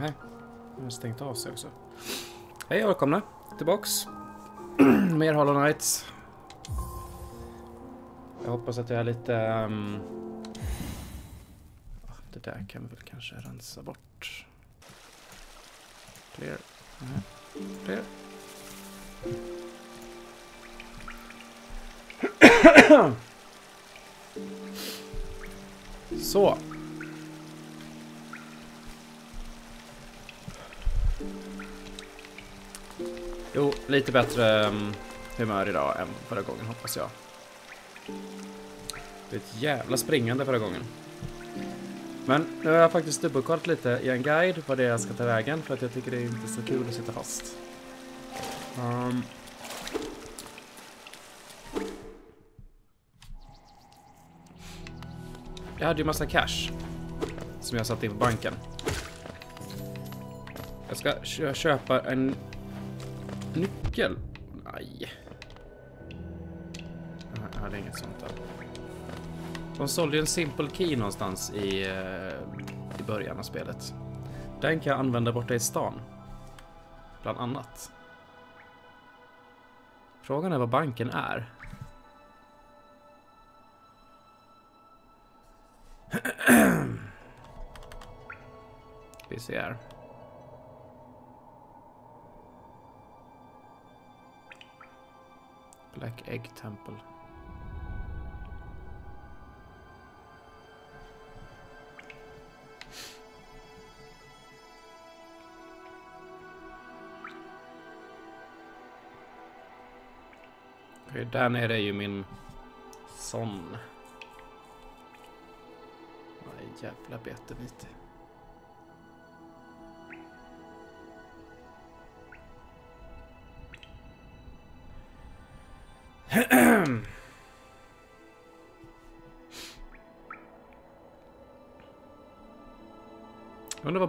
Nej, den har stängt av sig också. Hej och välkomna tillbaks. Mer Hollow Knights. Jag hoppas att jag är lite... Um... Det där kan vi väl kanske rensa bort. Clear. Nej. Clear. Så. Jo, lite bättre um, humör idag än förra gången hoppas jag. Det är ett jävla springande förra gången. Men nu har jag faktiskt dubbelkollat lite i en guide vad det är jag ska ta vägen för att jag tycker det är inte så kul att sitta fast. Um, jag hade ju massa cash som jag satt in på banken. Jag ska köpa en. Aj. Jag hade inget sånt där. De sålde ju en simple key någonstans i, eh, i början av spelet. Den kan jag använda borta i stan. Bland annat. Frågan är vad banken är. Vi ser. Black Egg Temple. Okej, där nere är ju min son. Aj, jävla betebit. Undrar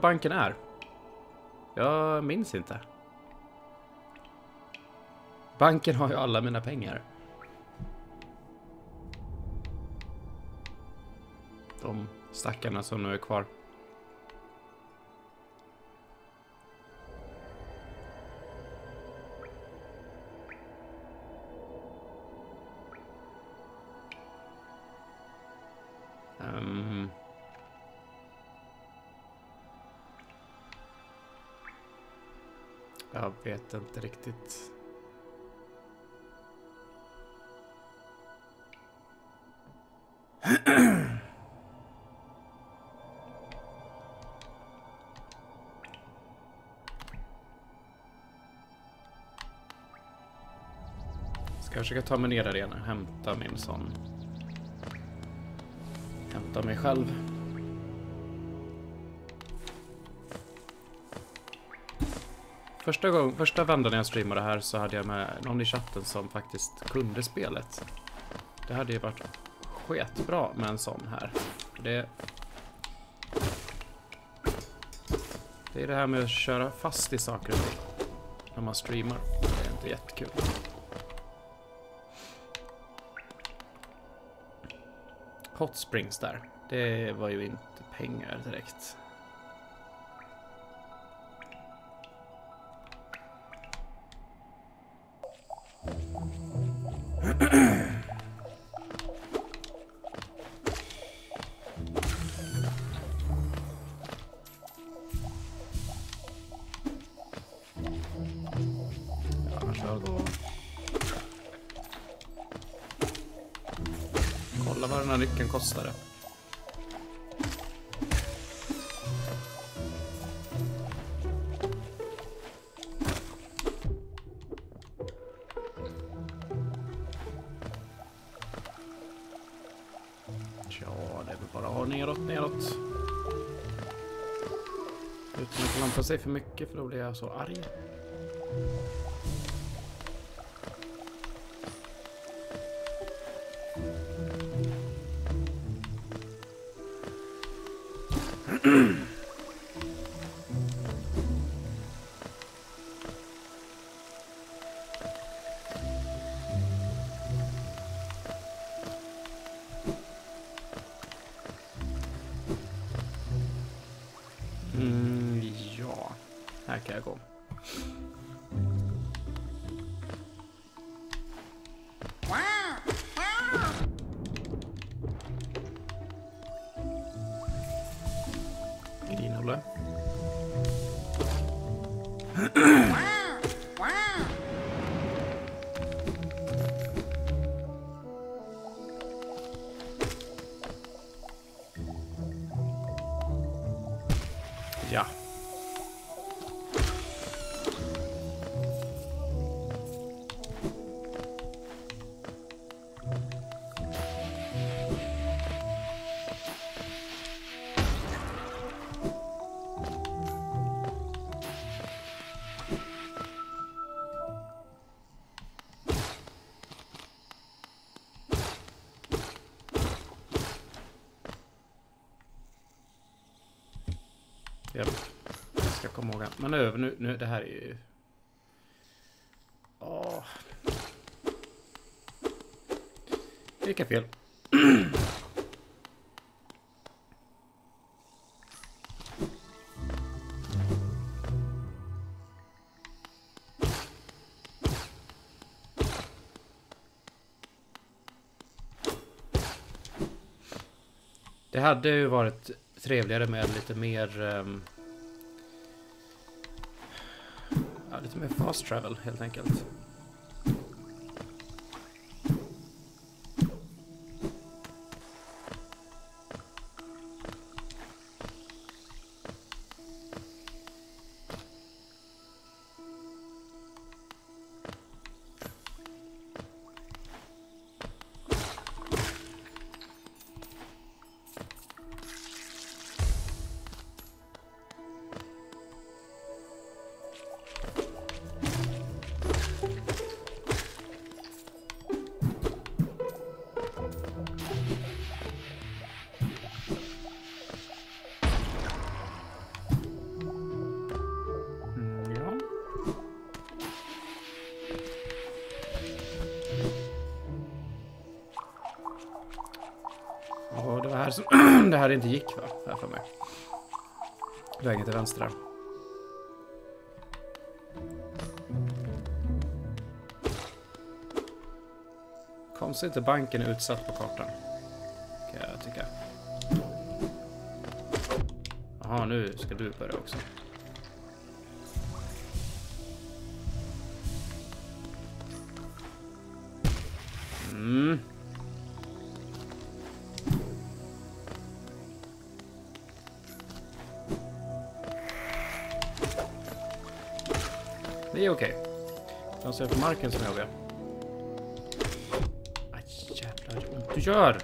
vad banken är. Jag minns inte. Banken har ju alla mina pengar. De stackarna som nu är kvar. Vet inte riktigt. Ska jag försöka ta mig ner där igen och hämta min sån. Hämta mig själv. Första, gång, första vändan jag streamade här så hade jag med någon i chatten som faktiskt kunde spelet. Det hade ju varit sketbra med en sån här. Det, det är det här med att köra fast i saker när man streamar. Det är inte jättekul. Hot Springs där. Det var ju inte pengar direkt. Att lampa sig för mycket för då blir jag så arg. Här kan. Komma över nu, nu, det här är ju... Åh. Vilka fel. Det hade ju varit trevligare med lite mer... um med fast travel helt enkelt. Det inte gick va? Här för mig. Vägen till vänster där. Konstigt inte banken är utsatt på kartan. Kan jag tycka. Jaha, nu ska du börja också. De på marken som jag jobbiga. Aj, jävlar du gör!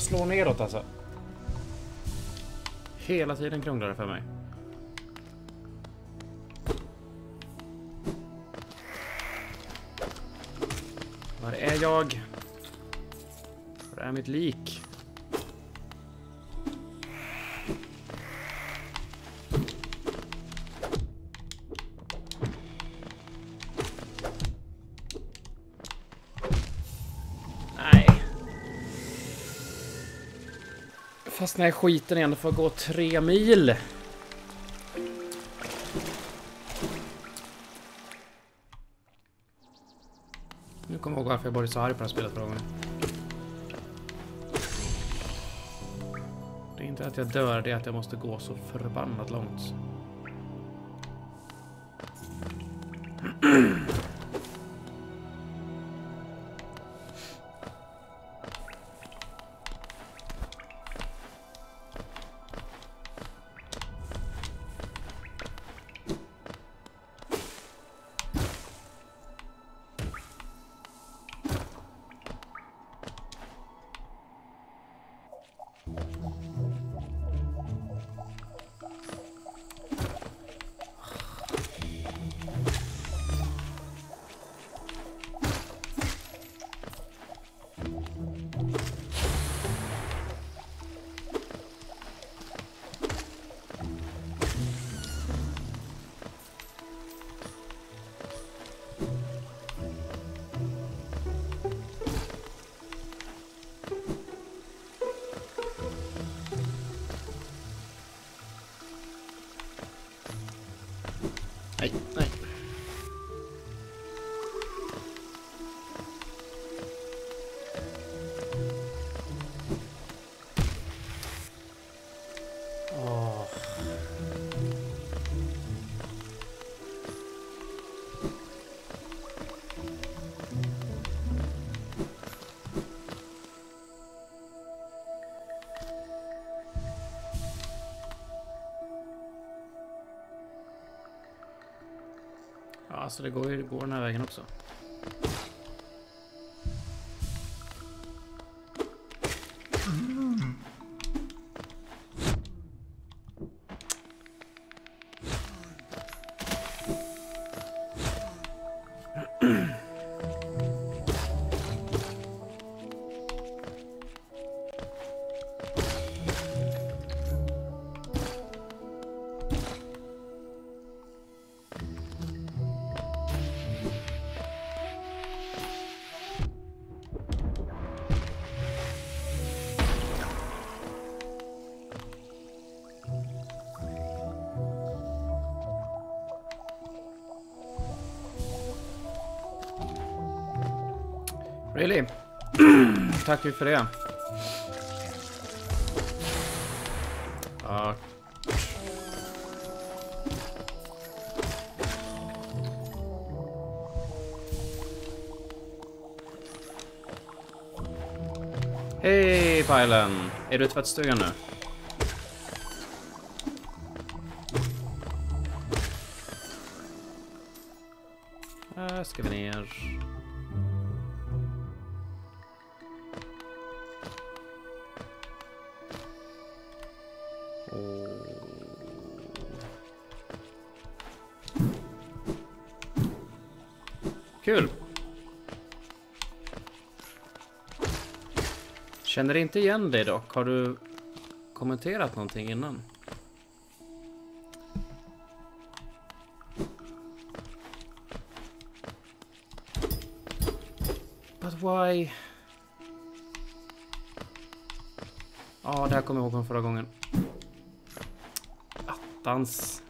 Slå slår neråt alltså. Hela tiden krånglar det för mig. Var är jag? Var är mitt lik? Fastna i skiten igen får jag gå tre mil. Nu kommer jag ihåg varför jag varit så arg på det här spelet förra gången. Det är inte att jag dör, det är att jag måste gå så förbannat långt. Det går ju går den här vägen också. Tack för det. Ja. Hej Pajlen! Är du i tvättstugan nu? Här ska vi ner. Känner inte igen dig dock. Har du kommenterat någonting innan? But why? Ja, det här kommer jag ihåg från förra gången. Attans.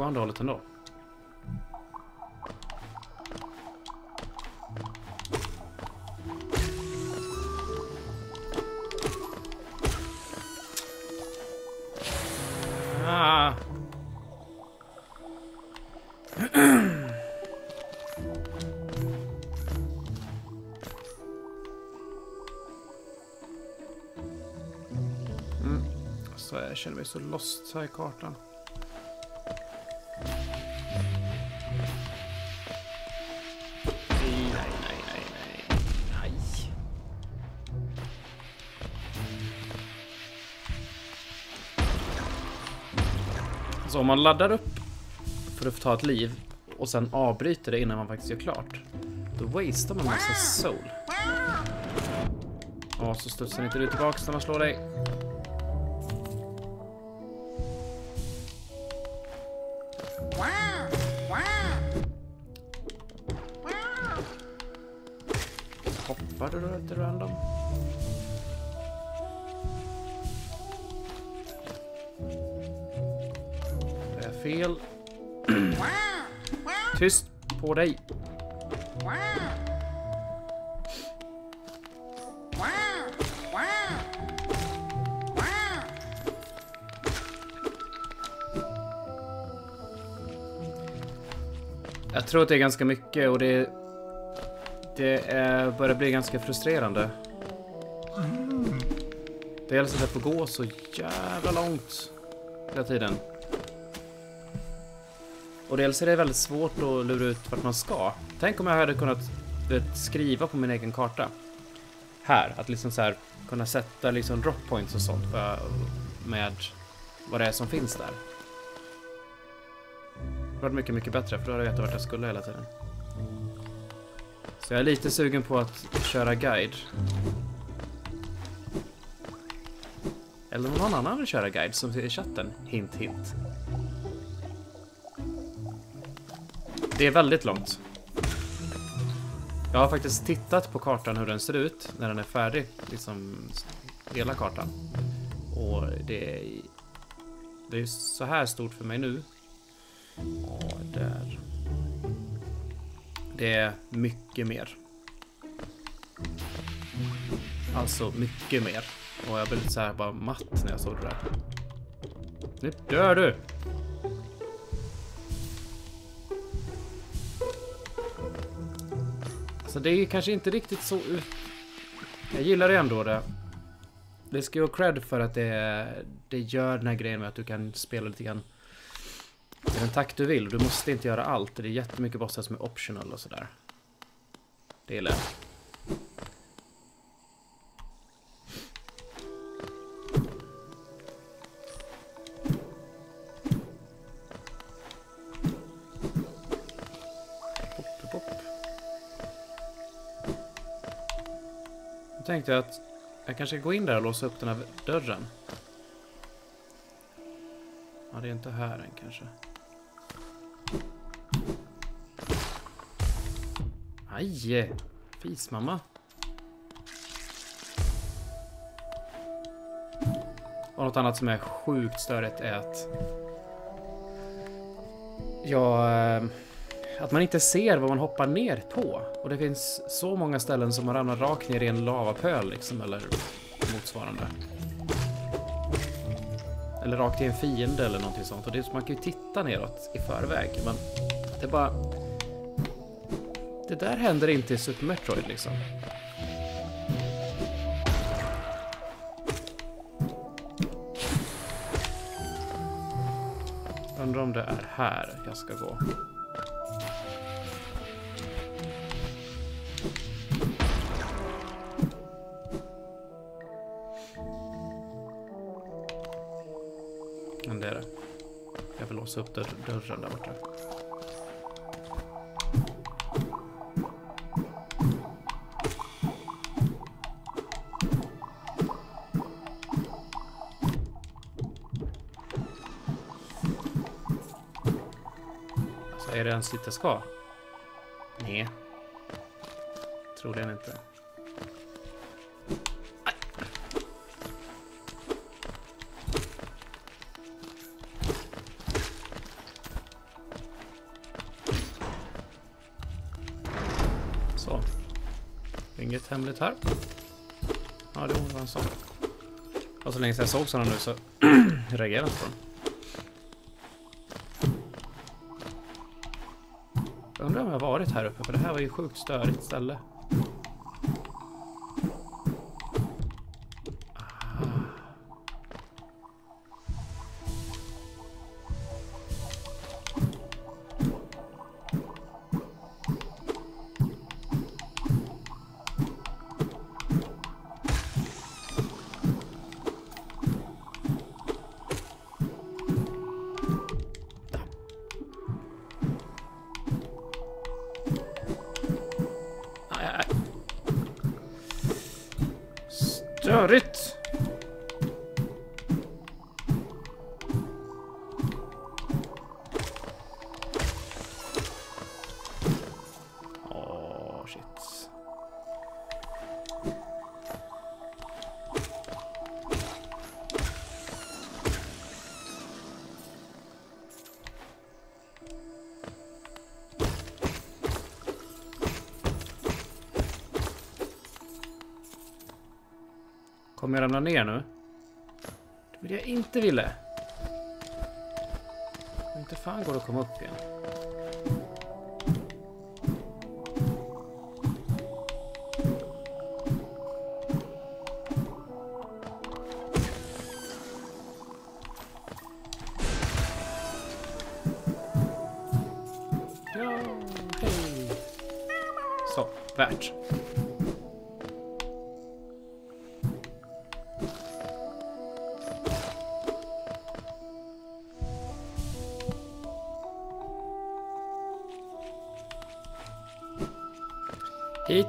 Gå andra hållet ändå. Ah. Mm. Så jag känner mig så lost här i kartan. Så om man laddar upp för att ta ett liv och sen avbryter det innan man faktiskt gör klart. Då wastear man massa soul. Ja, så studsar inte du tillbaks när man slår dig. hoppar du då lite random? Fel. Tyst på dig. Jag tror att det är ganska mycket och det, det är, börjar bli ganska frustrerande. Dels att det får gå så jävla långt hela tiden. Och dels är det väldigt svårt att lura ut vart man ska. Tänk om jag hade kunnat vet, skriva på min egen karta. Här, att liksom så här kunna sätta liksom drop points och sånt med vad det är som finns där. Det varit mycket, mycket bättre för då hade jag vetat vart jag skulle hela tiden. Så jag är lite sugen på att köra guide. Eller om någon annan vill köra guide som ser i chatten. Hint, hint. Det är väldigt långt. Jag har faktiskt tittat på kartan hur den ser ut när den är färdig. Liksom hela kartan. Och det är, det är så här stort för mig nu. Och där. Det är mycket mer. Alltså mycket mer. Och jag blev lite så här bara matt när jag såg det där. Nu dör du! Så det är kanske inte riktigt så. Jag gillar det ändå det. Det ska ju ha cred för att det, det gör den här grejen med att du kan spela lite grann i den takt du vill. Du måste inte göra allt. Det är jättemycket bossar som är optional och sådär. Det gillar jag. Jag tänkte att jag kanske ska gå in där och låsa upp den här dörren. Ja, det är inte här än kanske. Aj! Fismamma. Och något annat som är sjukt störigt är att... jag eh, att man inte ser vad man hoppar ner på. Och det finns så många ställen som man ramlar rakt ner i en lavapöl liksom, eller motsvarande. Eller rakt i en fiende eller någonting sånt. Och det, man kan ju titta neråt i förväg. Men det är bara... Det där händer inte i Super Metroid liksom. Undrar om det är här jag ska gå. Låsa upp dörren där borta. Är det ens dit jag ska? Nej. Troligen inte. Hemligt här. Ja, det var en sån. Och så länge sedan jag såg sådana nu så reagerar jag inte på dem. Jag undrar om jag har varit här uppe, för det här var ju sjukt störigt ställe. Om jag ramla ner nu? Det vill jag inte ville. Men inte fan går det att komma upp igen.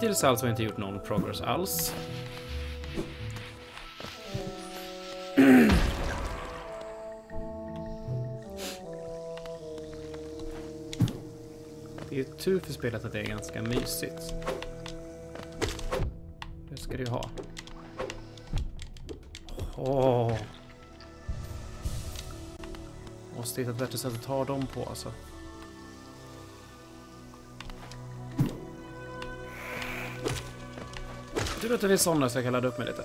Hittills alltså har jag inte gjort någon progress alls. Det är ju tur för spelet att det är ganska mysigt. Det ska det ju ha. Åh! Måste hitta ett bättre sätt att ta dem på alltså. Tur att det finns sådana så jag kan ladda upp mig lite.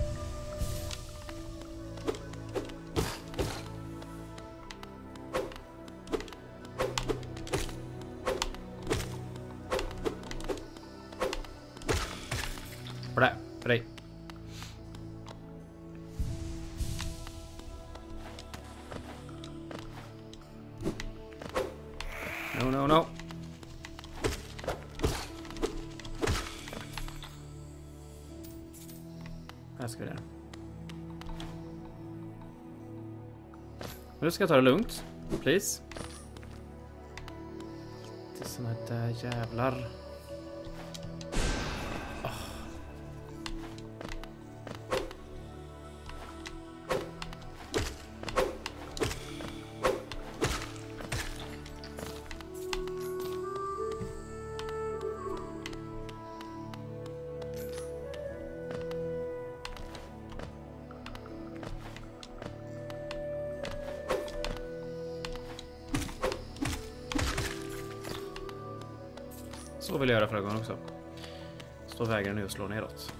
Ska jag ta det lugnt. Please. Inte såna där jävlar. Vägrar nu att slå neråt.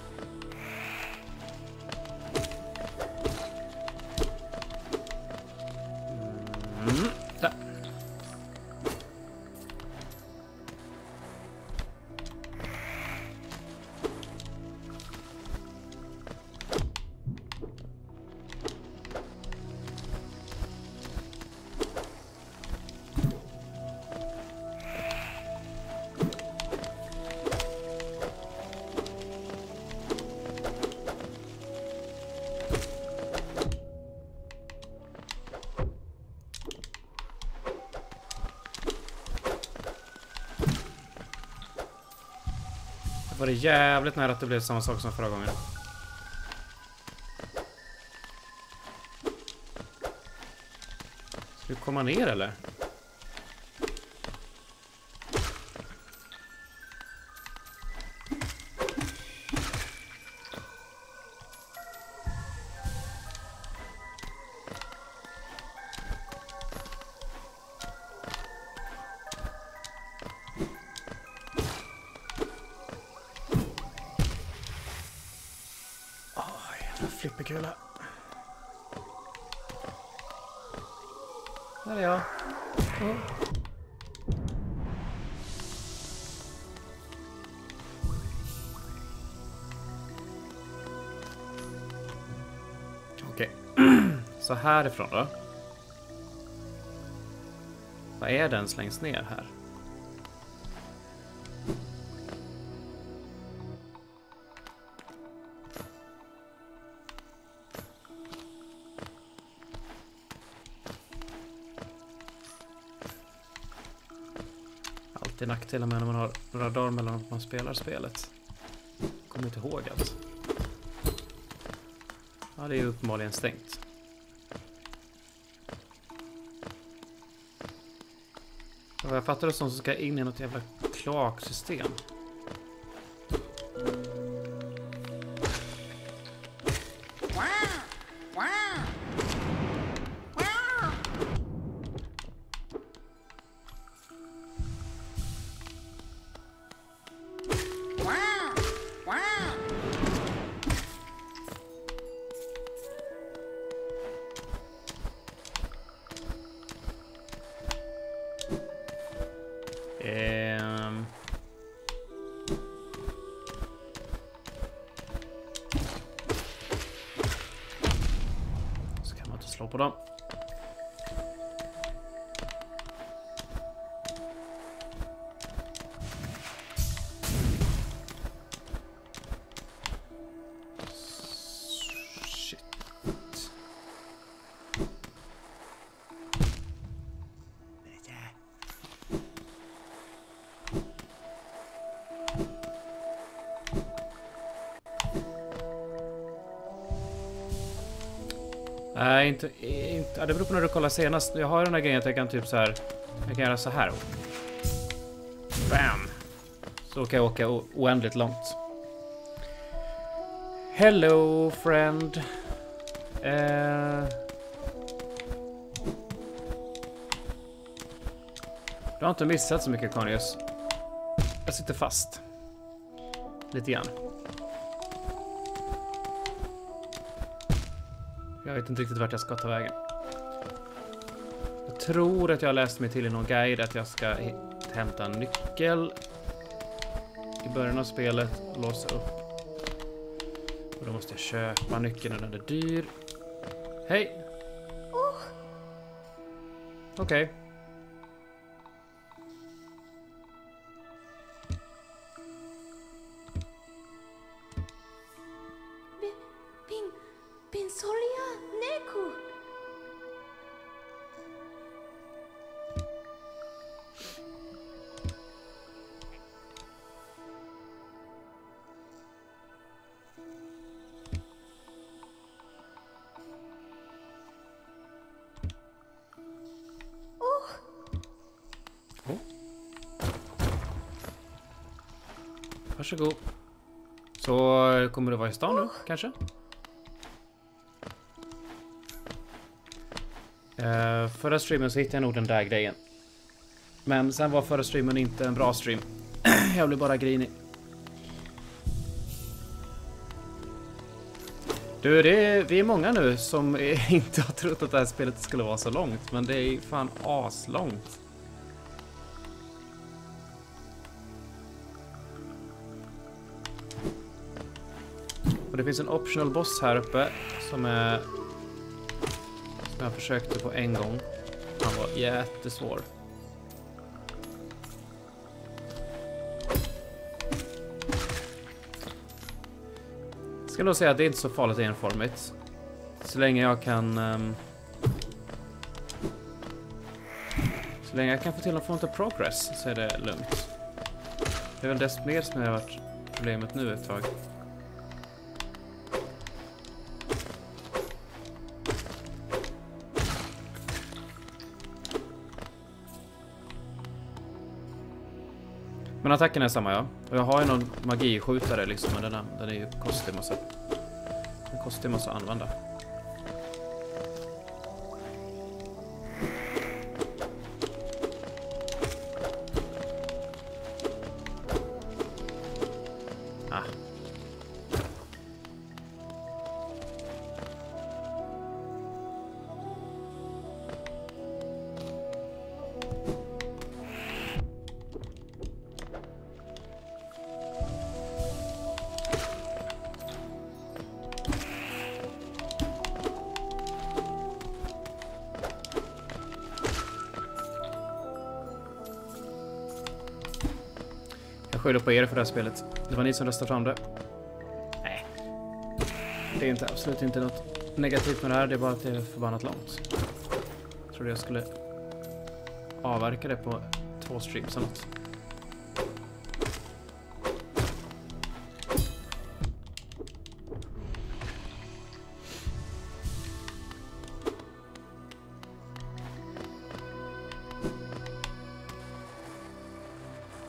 Var det jävligt nära att det blev samma sak som förra gången. Ska vi komma ner eller? Så härifrån då? Vad är den längst ner här? Alltid nackdelar med när man har några dagar mellan att man spelar spelet. Kommer inte ihåg allt. Ja, det är ju uppenbarligen stängt. Vad jag fattar det som så ska jag in i något jävla kloaksystem. Inte, inte... ja, Det beror på när du kollar senast. Jag har den här grejen att jag kan typ så här... Jag kan göra så här. Bam! Så kan jag åka oändligt långt. Hello friend. Eh... Du har inte missat så mycket Cornelius. Jag sitter fast. Lite grann. Vet inte riktigt vart jag ska ta vägen. Jag tror att jag har läst mig till i någon guide att jag ska hämta en nyckel i början av spelet och låsa upp. Och då måste jag köpa nyckeln och den är dyr. Hej! Okej. Pin... vara i stan nu, kanske? Uh, förra streamen så hittade jag nog den där grejen. Men sen var förra streamen inte en bra stream. jag blev bara grinig. Du, det är, vi är många nu som inte har trott att det här spelet skulle vara så långt. Men det är fan aslångt. Och det finns en optional boss här uppe som är... Som jag försökte på en gång. Han var jättesvår. Jag ska nog säga att det är inte så farligt enformigt. Så länge jag kan... Um... så länge jag kan få till någon form av progress så är det lugnt. Det är väl desto mer som har varit problemet nu ett tag. Men attacken är samma ja. Och jag har ju någon magiskjutare liksom, men den, är- den är ju kostig massa. Den kostar massa att använda. Jag på er för det här spelet. Det var ni som röstade fram det. Nej. Det är inte absolut inte något negativt med det här, det är bara att det är förbannat långt. Jag trodde jag skulle avverka det på två streams eller något.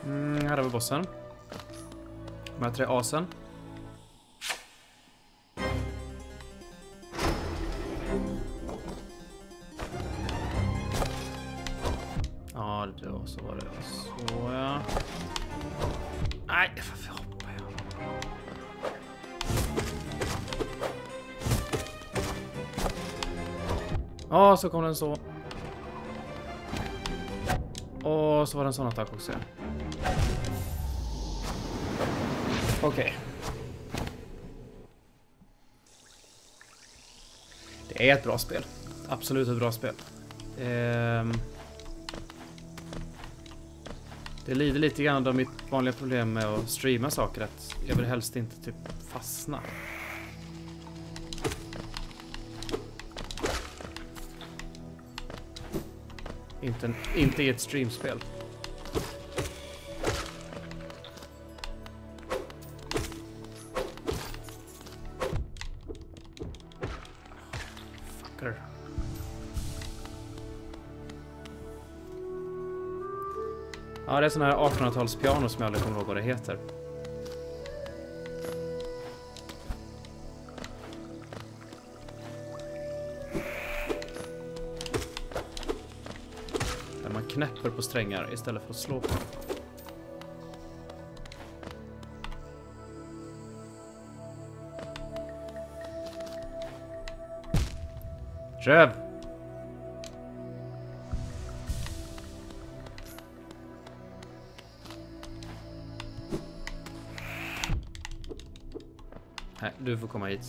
Mm, här har vi bossen. De här tre asen. Ja, då så var det så ja. Nej, varför hoppar jag? Ja, så kom den så. Och så var det en sån attack också. Okej. Okej. Det är ett bra spel. Absolut ett bra spel. Ehm, det lider lite grann av mitt vanliga problem med att streama saker. Att jag vill helst inte typ fastna. Inte, inte i ett streamspel. Är sån här 1800-talspiano som jag aldrig kommer ihåg vad det heter. Där man knäpper på strängar istället för att slå på dem. Röv! Nej, du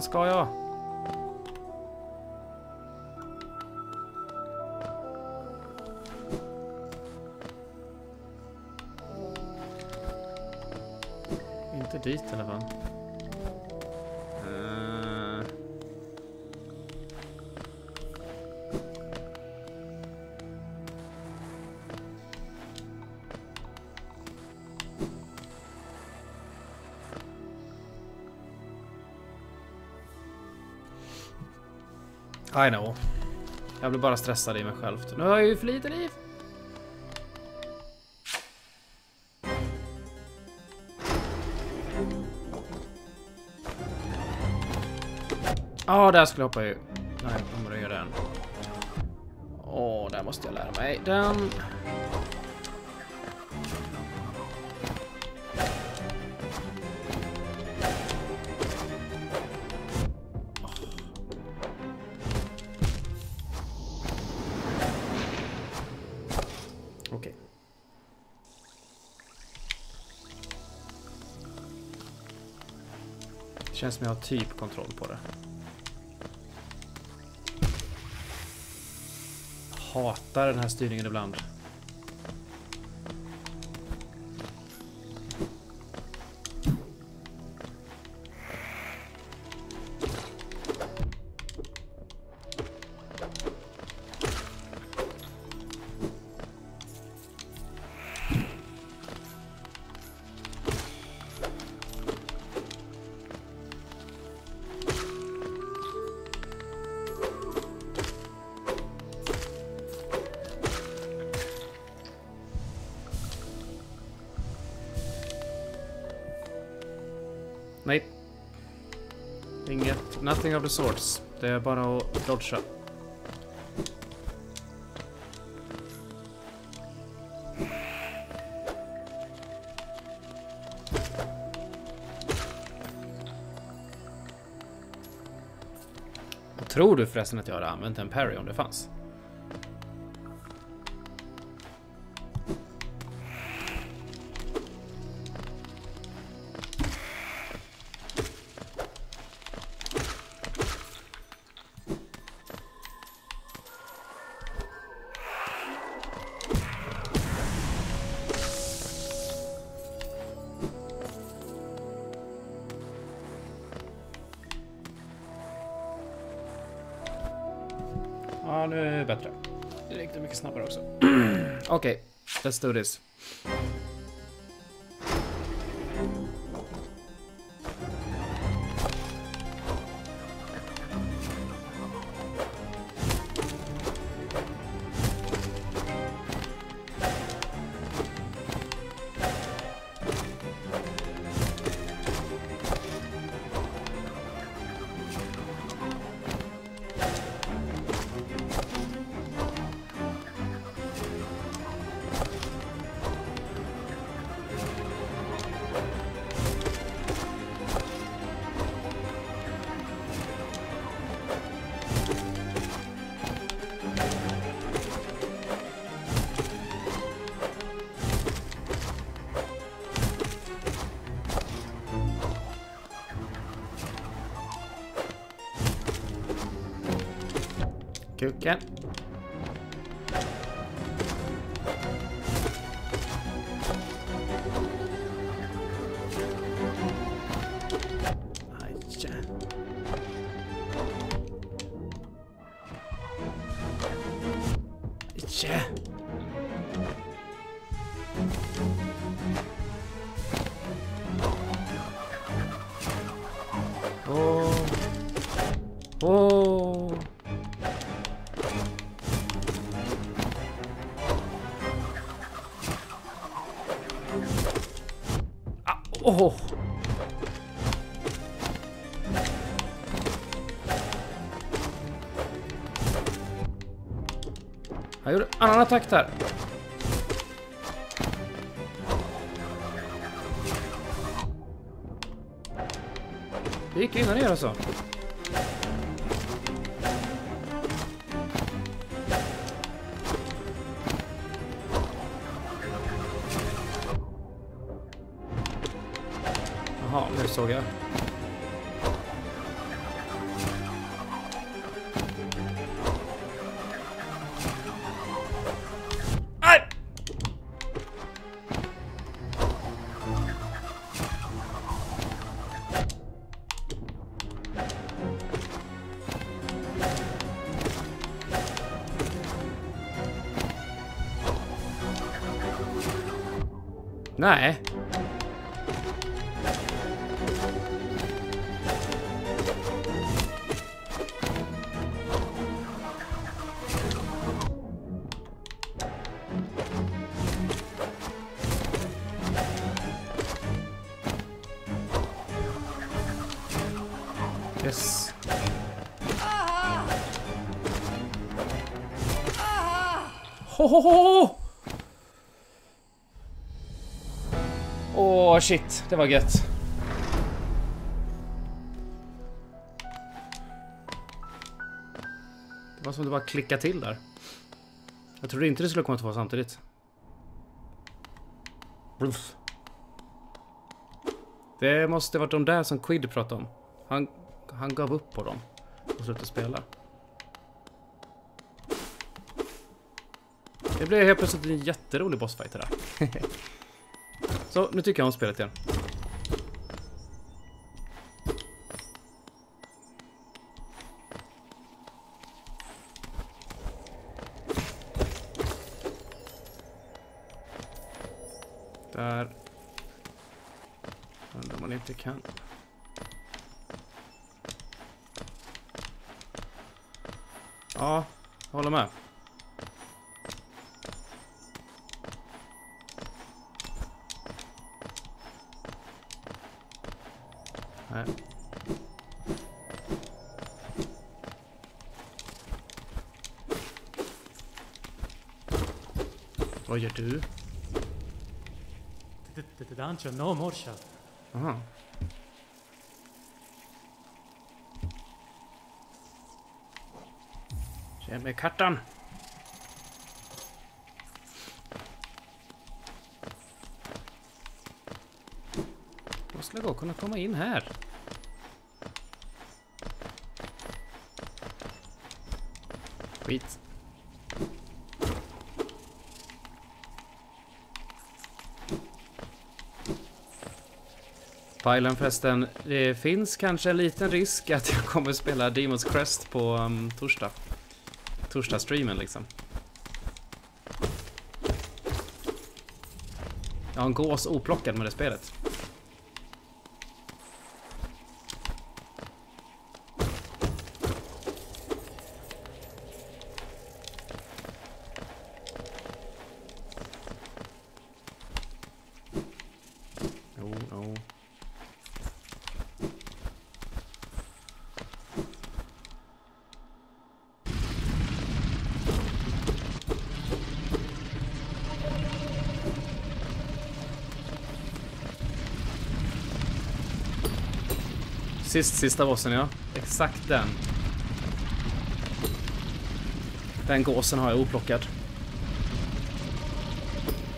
Ska jag? I know. Jag blir bara stressad i mig själv. Nu har jag ju för lite liv. Ja, där skulle jag hoppa ju. Nej, jag kommer att göra den. Åh, där måste jag lära mig den. Känns som jag har typ kontroll på det. Hatar den här styrningen ibland. The swords. Det är bara att dodga. Tror du förresten att jag hade använt en parry om det fanns? Nu är det bättre. Det räckte mycket snabbare också. Okej, let's do this. Annan attack där. Det gick innan er alltså. Jaha, nu såg jag. Nej. Yes. Ho, ho, ho! Åh, shit. Det var gött. Det var som det bara klickade till där. Jag trodde inte det skulle komma två samtidigt. Bluff. Det måste varit de där som Quid pratade om. Han, han gav upp på dem och slutade spela. Det blev helt plötsligt en jätterolig bossfight det där. Så, nu tycker jag om spelet igen. Sancho, no more shut. Aha. Ge mig kartan. Vad skulle jag då kunna komma in här? Skit. Pajlen förresten, det finns kanske en liten risk att jag kommer spela Demon's Crest på um, torsdag. Torsdagsstreamen liksom. Jag har en gås oplockad med det spelet. Jo, jo. Sist sista bossen ja. Exakt den. Den gåsen har jag oplockad.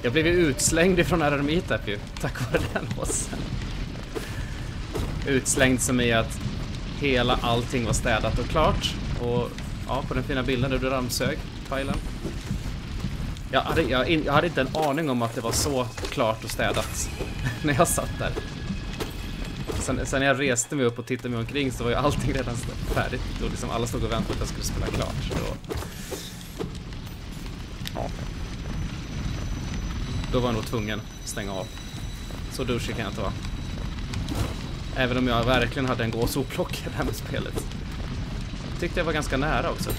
Jag blev ju utslängd ifrån Eremita ju, tack vare den bossen. Utslängd som i att hela allting var städat och klart. Och Ja, på den fina bilden där du ramsög filen. Jag hade, jag, in- jag hade inte en aning om att det var så klart och städat när jag satt där. Sen, sen när jag reste mig upp och tittade mig omkring så var ju allting redan färdigt. Och liksom alla stod och väntade på att jag skulle spela klart. Så då, ja. då var jag nog tvungen att stänga av. Så duschig kan jag inte vara. Även om jag verkligen hade en gåsoplock i det här med spelet. Tyckte jag var ganska nära också.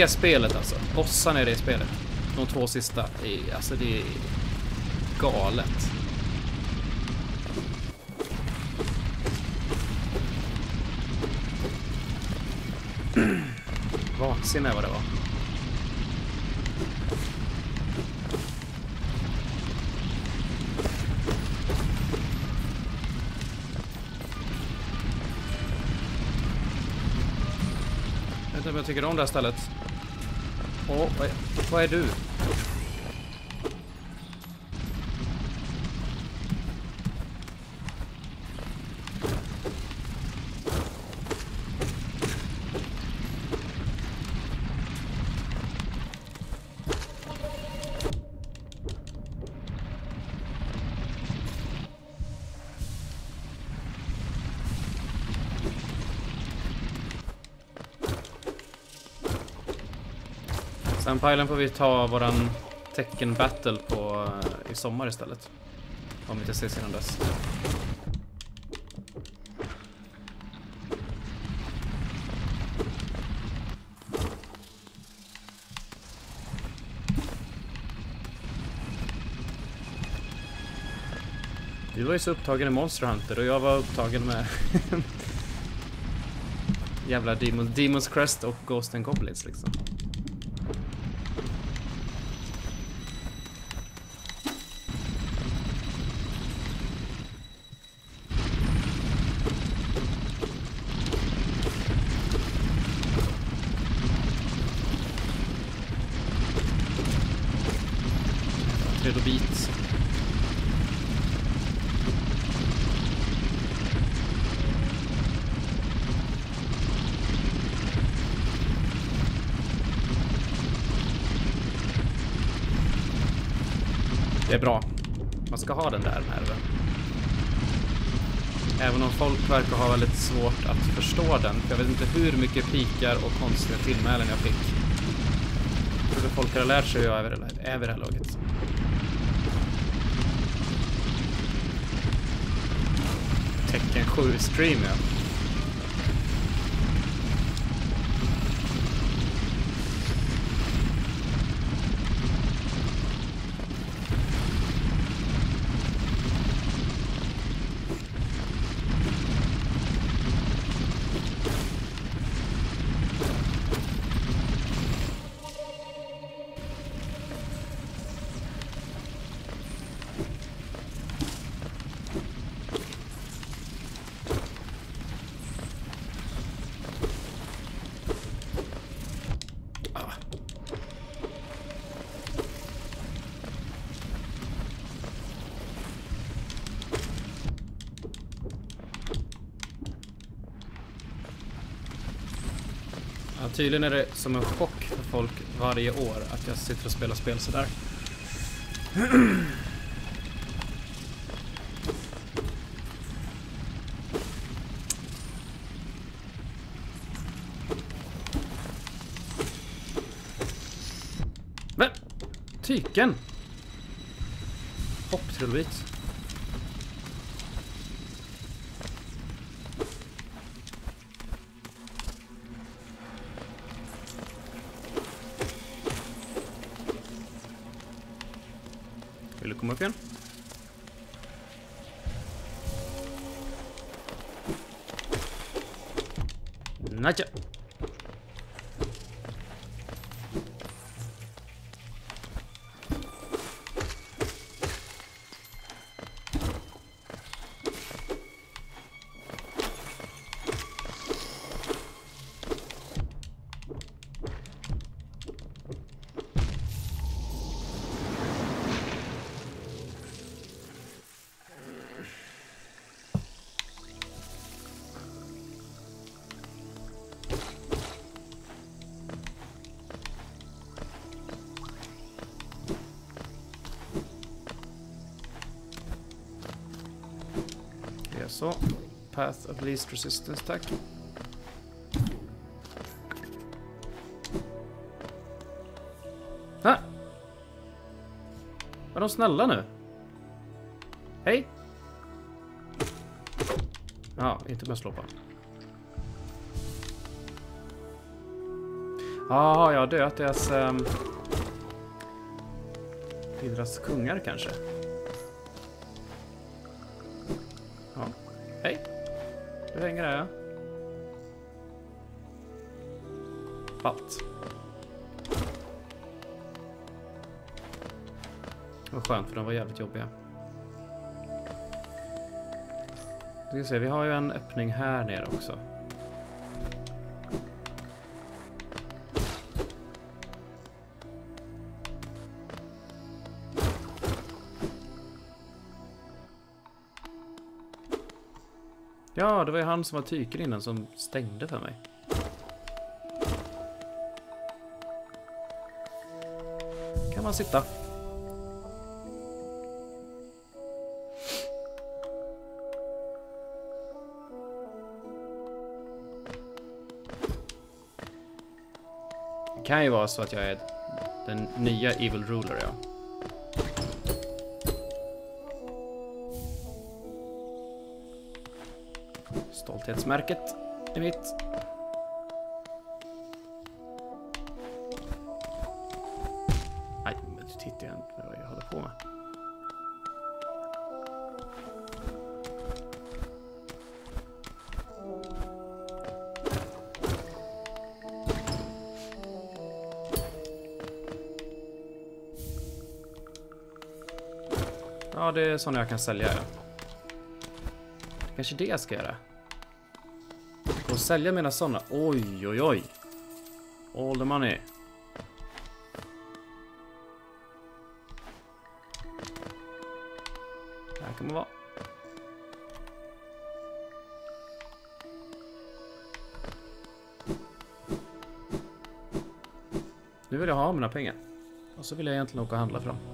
Det, spelet alltså. Bossarna i det spelet. De två sista. är- Alltså det är galet. Vansinne vad det var. Jag vet inte om jag tycker om det här stället. Åh, vad, är, vad är du? Sen pilen får vi ta våran tecken battle på eh, i sommar istället. Om vi inte ses innan dess. Du var ju så upptagen i Monster Hunter och jag var upptagen med jävla Demon, Demons Crest och Ghost and Goblins liksom. Verkar ha väldigt svårt att förstå den. För jag vet inte hur mycket pikar och konstiga tillmälen jag fick. Jag trodde folk hade lärt sig hur jag är vid det här- är vid det här laget. Tecken 7 stream ja. Tydligen är det som en chock för folk varje år att jag sitter och spelar spel sådär. Men! Tyken! Så. Path of least resistance, tack. Nä! Var de snälla nu? Hej! Ja, inte med slå på. Jaha, jag har dödat deras... Ehm, um, deras kungar kanske? Du hänger där ja. Ballt. Det var skönt för de var jävligt jobbiga. Ska se, vi har ju en öppning här nere också. Han som var tykerinnen som stängde för mig. Kan man sitta. Det kan ju vara så att jag är den nya Evil Ruler, ja. Stolthetsmärket är mitt. Nej, men titta igen vad jag håller på med. Ja, det är sådana jag kan sälja. Ja. Kanske det jag ska göra. Sälja mina sådana. Oj, oj, oj. All the money. Här kan man vara. Nu vill jag ha mina pengar. Och så vill jag egentligen åka och handla för dem.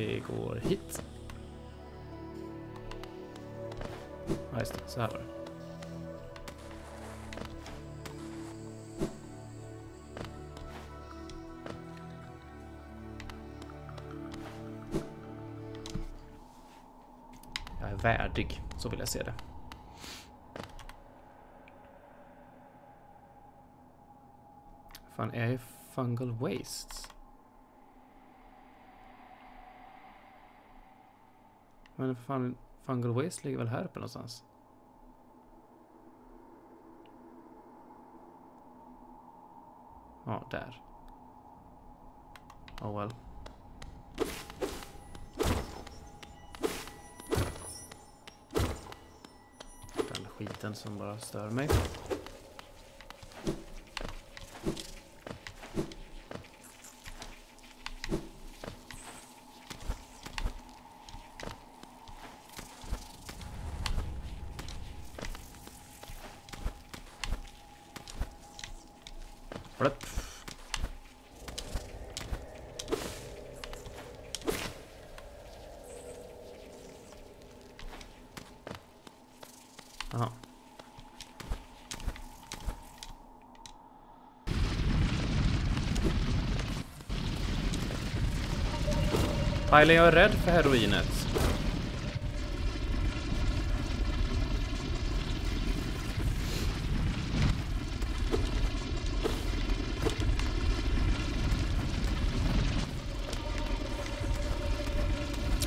Vi går hit. Ja, just det. Så här var det. Jag är värdig, så vill jag se det. Fan, är jag fungal wastes? Men fan, fungal waste ligger väl här uppe någonstans? Ja, där. Oh well. Den skiten som bara stör mig. Plupp. Jaha. Pajlen, jag är rädd för heroinet.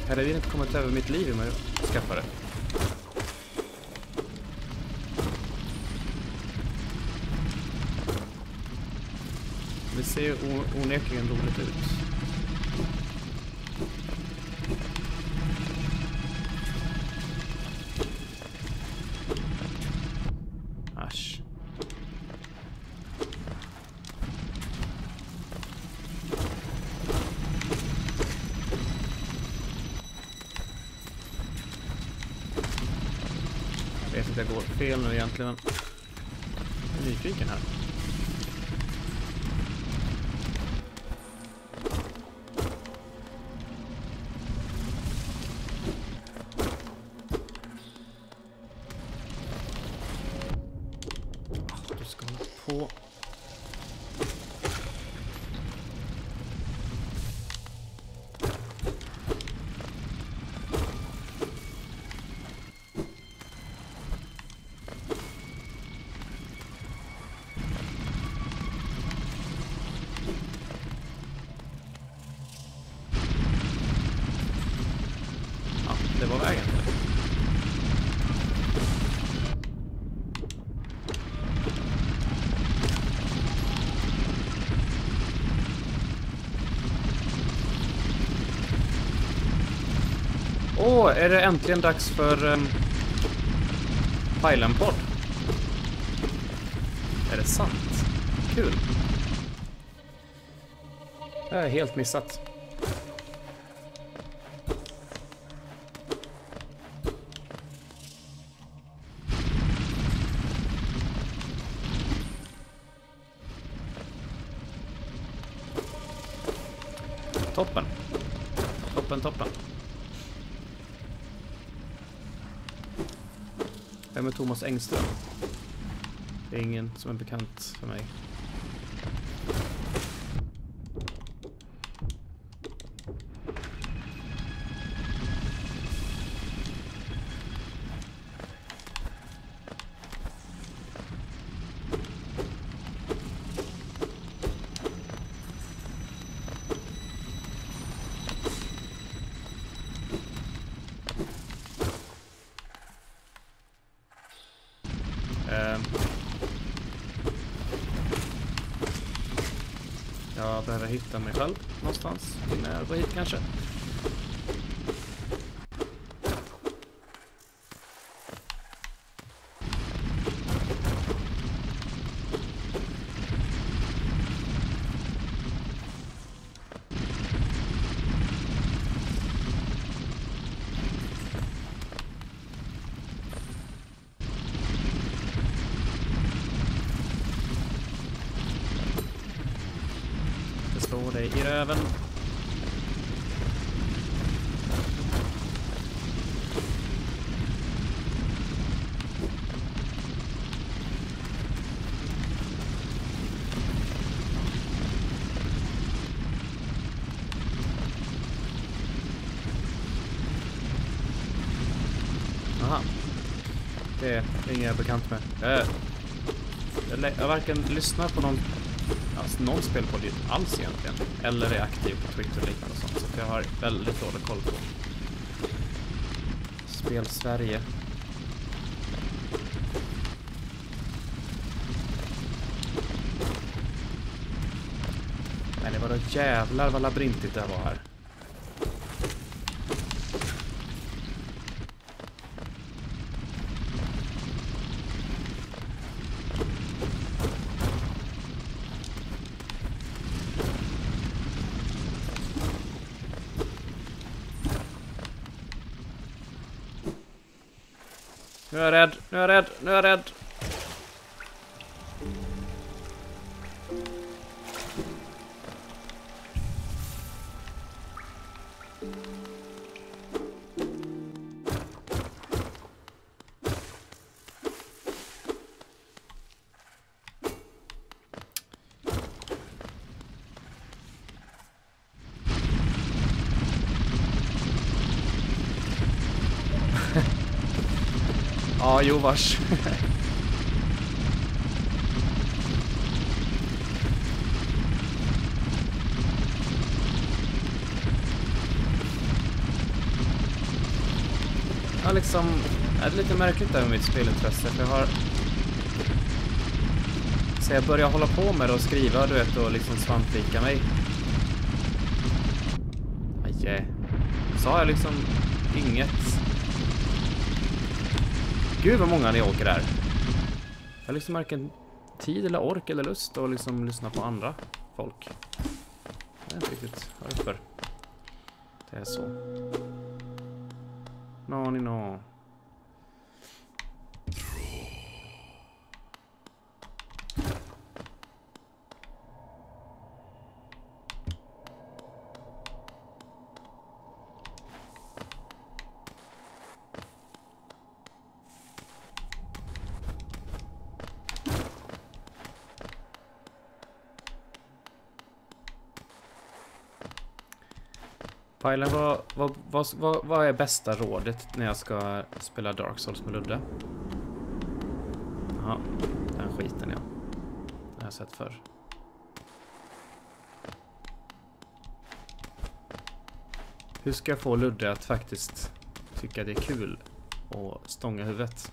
Heroinet kommer ta över mitt liv om jag skaffar det. Det ser ju onekligen roligt ut. Fel nu egentligen. Jag är nyfiken här. Är det äntligen dags för ehm, um, podd. Är det sant? Kul. Det har jag helt missat. Thomas Engström? Det är ingen som är bekant för mig. Hitta mig själv någonstans innan jag hit kanske. Han? Det är inget jag är bekant med. Jag, jag, jag varken lyssnar på någon alltså någon spelpodd alls egentligen. Eller är aktiv på Twitter och liknande och sånt. Så jag har väldigt dålig koll på Spel Sverige. Men det var då jävlar vad labyrintigt det var här. Vars. Ja, liksom, det är lite märkligt där med mitt spelintresse, för jag har... Så jag börjar hålla på med det och skriva, du vet, och liksom svampvika mig. Aj, eh. Så har jag liksom inget Gud vad många ni åker där. Jag har liksom varken tid eller ork eller lust att liksom lyssna på andra folk. Jag vet inte riktigt varför. Pajlen, vad, vad, vad, vad, vad är bästa rådet när jag ska spela Dark Souls med Ludde? Ja, den skiten ja. Det har jag sett förr. Hur ska jag få Ludde att faktiskt tycka det är kul att stånga huvudet?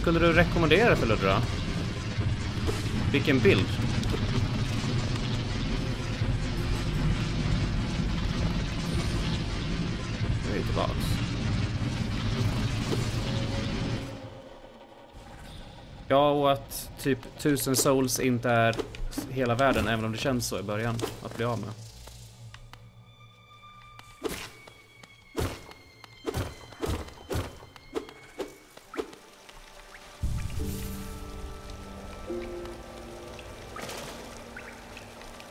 Skulle du rekommendera för Ludde då? Vilken bild? Nu är vi tillbaks. Ja, och att typ tusen souls inte är hela världen, även om det känns så i början, att bli av med.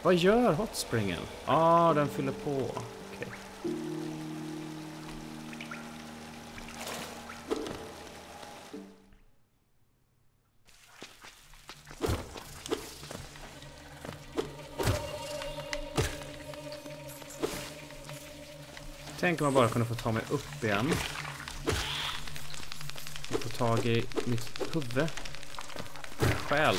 Vad gör hotspringen? Ja, ah, den fyller på. Okej. Tänk om jag bara kunde få ta mig upp igen. Och få tag i mitt huvud. Själ.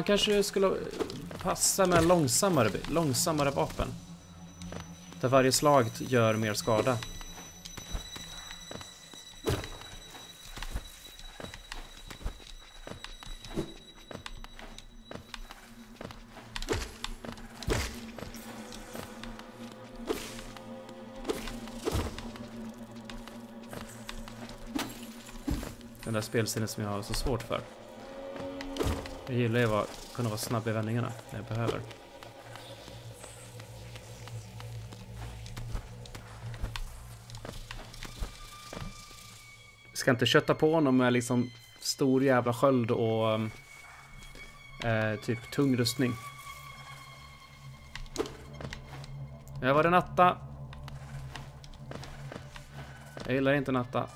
Han kanske skulle passa med långsammare, långsammare vapen. Där varje slag gör mer skada. Den där spelscenen som jag har så svårt för. Jag gillar ju att kunna vara snabb i vändningarna när jag behöver. Ska inte kötta på honom med liksom stor jävla sköld och um, eh, typ tung rustning. Jag var det natta. Jag gillar inte natta.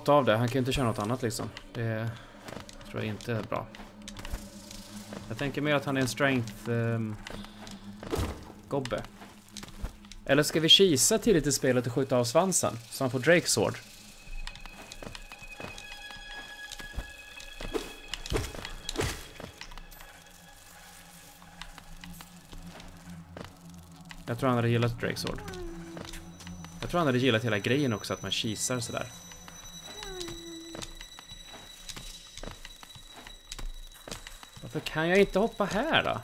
något av det. Han kan ju inte köra något annat liksom. Det tror jag inte är bra. Jag tänker mer att han är en strength... Um, gobbe. Eller ska vi kisa tidigt i spelet och skjuta av svansen? Så han får Drake Sword. Jag tror han hade gillat Drake Sword. Jag tror han hade gillat hela grejen också, att man kisar sådär. Varför kan jag inte hoppa här då?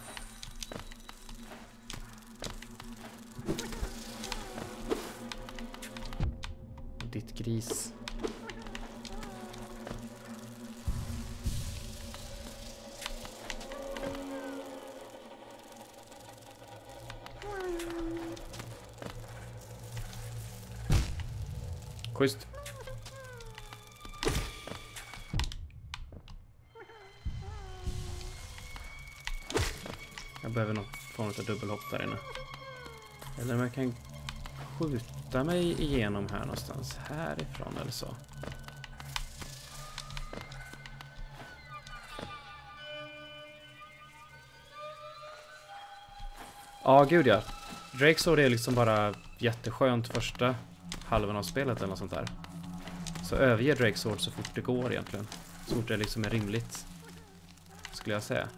Skjuta mig igenom här någonstans. Härifrån eller så. Ja, gud ja. Drake Sword är liksom bara jätteskönt första halvan av spelet eller något sånt där. Så överge Drake Sword så fort det går egentligen. Så fort det liksom är rimligt. Skulle jag säga.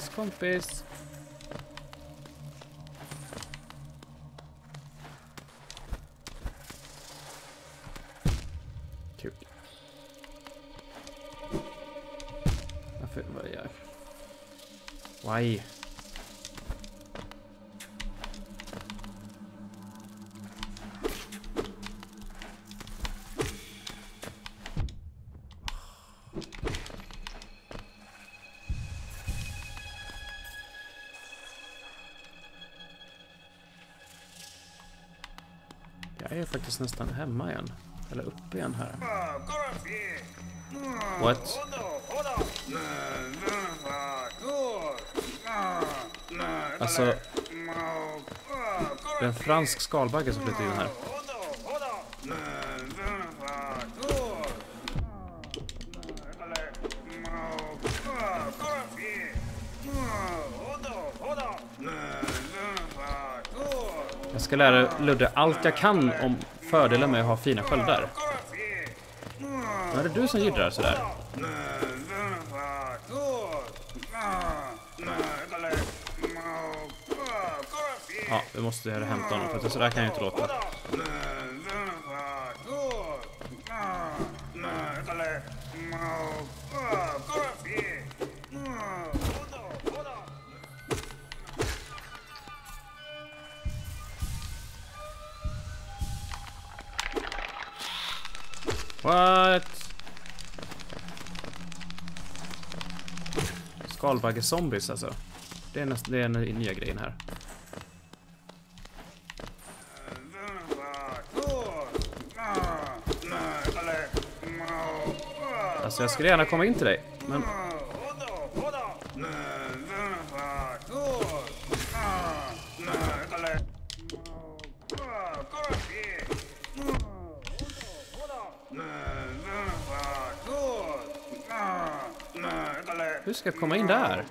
Kompis, kompis. Kul. Varför, vad är jag? Why? Nästan hemma igen. Eller uppe igen här. What? Alltså... Det är en fransk skalbagge som flyttar in här. Jag ska lära Ludde allt jag kan om fördelen med att ha fina sköldar. Är det du som jiddrar sådär? Ja, vi måste hämta honom för att sådär kan jag inte låta. Skalbagge-zombies alltså. Det är, nästan det är den nya grejen här. Alltså jag skulle gärna komma in till dig, men... ska komma in där?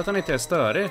Att han inte är störig.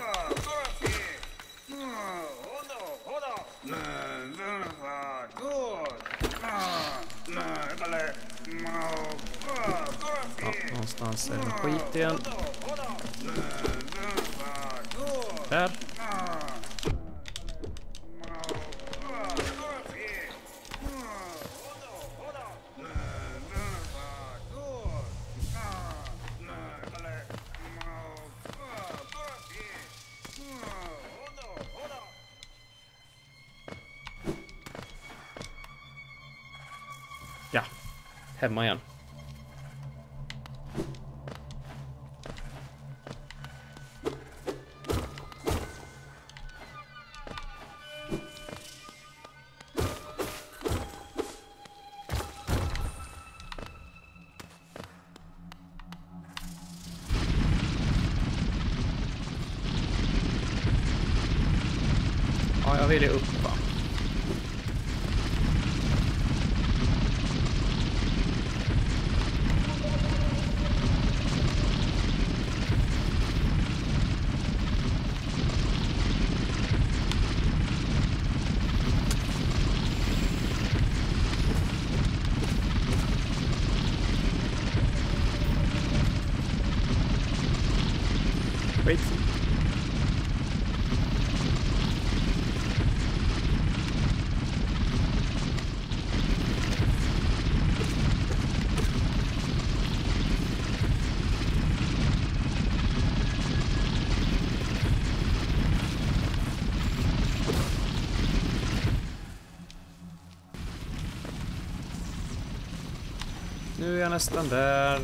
Nästan där.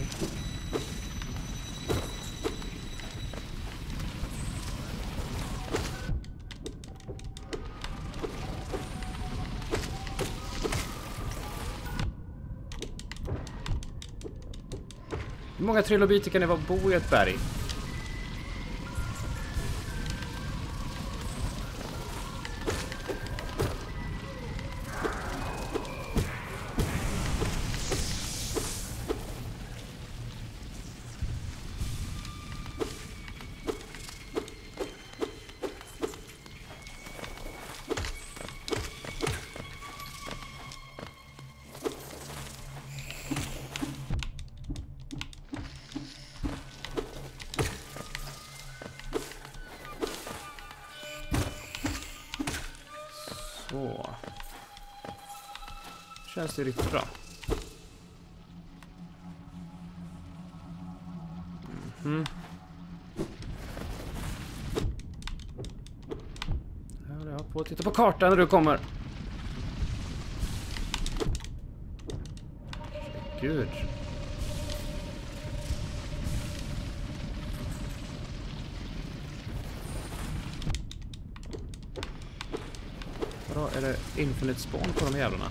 Hur många trilobiter kan det vara bo i ett berg? Känns det riktigt bra. Mhm. Här jag på att titta på kartan när du kommer. Gud. Vadå, är det infinite spawn på de jävlarna?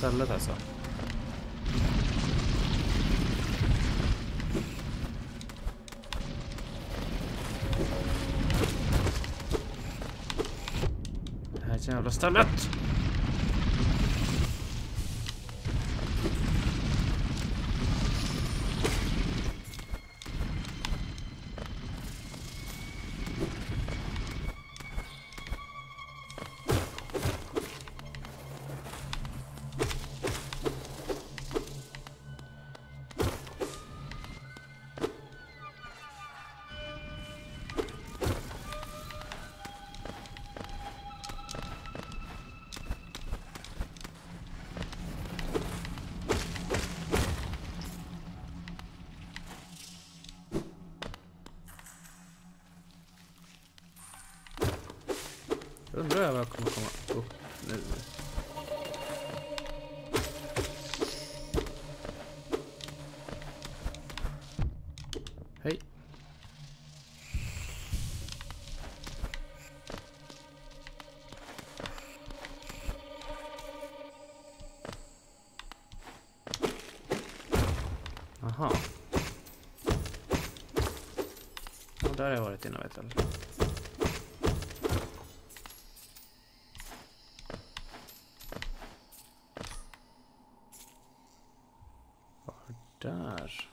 Det här jävla stället alltså. Har jag varit innan vet jag. Där.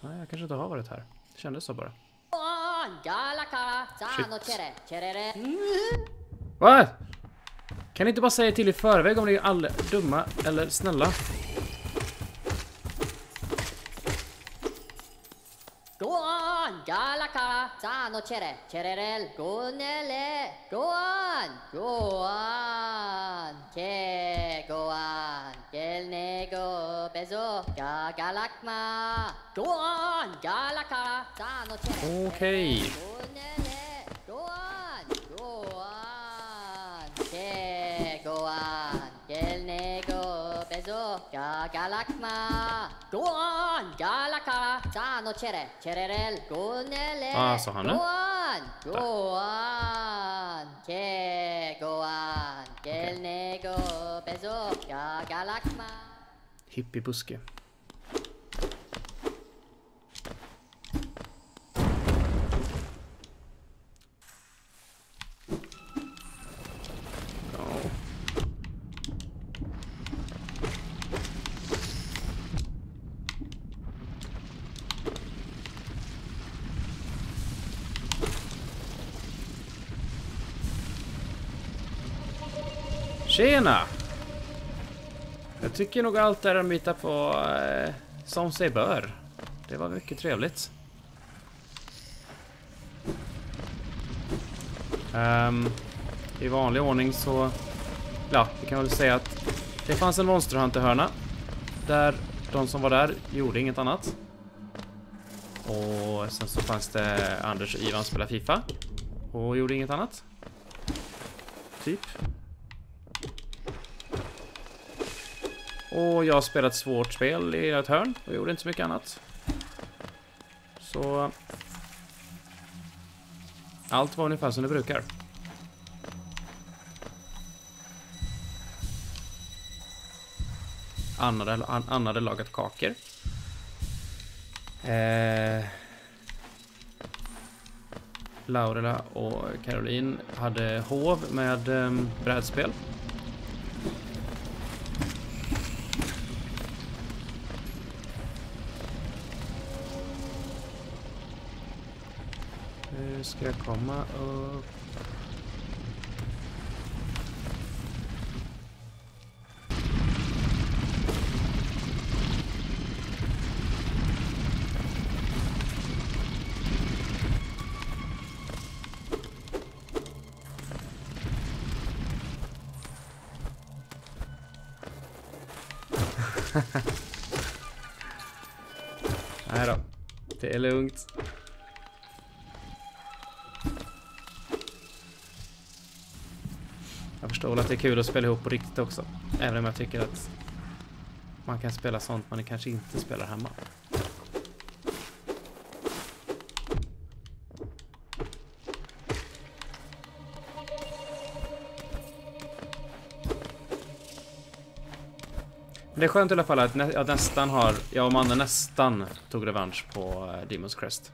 Nej, jag kanske inte har varit här. Det kändes så bara. Shit. Vad? Kan ni inte bara säga till i förväg om ni är alla dumma eller snälla? Pablo Chere. Chererel. Go Nele. Go on. Go on. Ke go on. Gel nego bezo. Ga galakma. Go on. Galaka. Sano Chere. Okay. あのチェレチェレレルゴネレあそうはねゴアンゴアンケゴアンケネゴベゾガガラクマヒッピーブスケ Tjena! Jag tycker nog allt är en bita på eh, som sig bör. Det var mycket trevligt. Um, I vanlig ordning så... Ja, vi kan väl säga att det fanns en Monster Hunter-hörna. Där de som var där gjorde inget annat. Och sen så fanns det Anders och Ivan spela Fifa. Och gjorde inget annat. Typ. Och jag spelade ett svårt spel i ett hörn och gjorde inte så mycket annat. Så... Allt var ungefär som det brukar. Anna hade, Anna hade lagat kakor. Eh, Laurela och Caroline hade hov med eh, brädspel. Ska jag komma upp? Att är kul att spela ihop på riktigt också. Även om jag tycker att man kan spela sånt man kanske inte spelar hemma. Men det är skönt i alla fall att jag nästan har, jag och mannen nästan tog revansch på eh, Demon's Crest.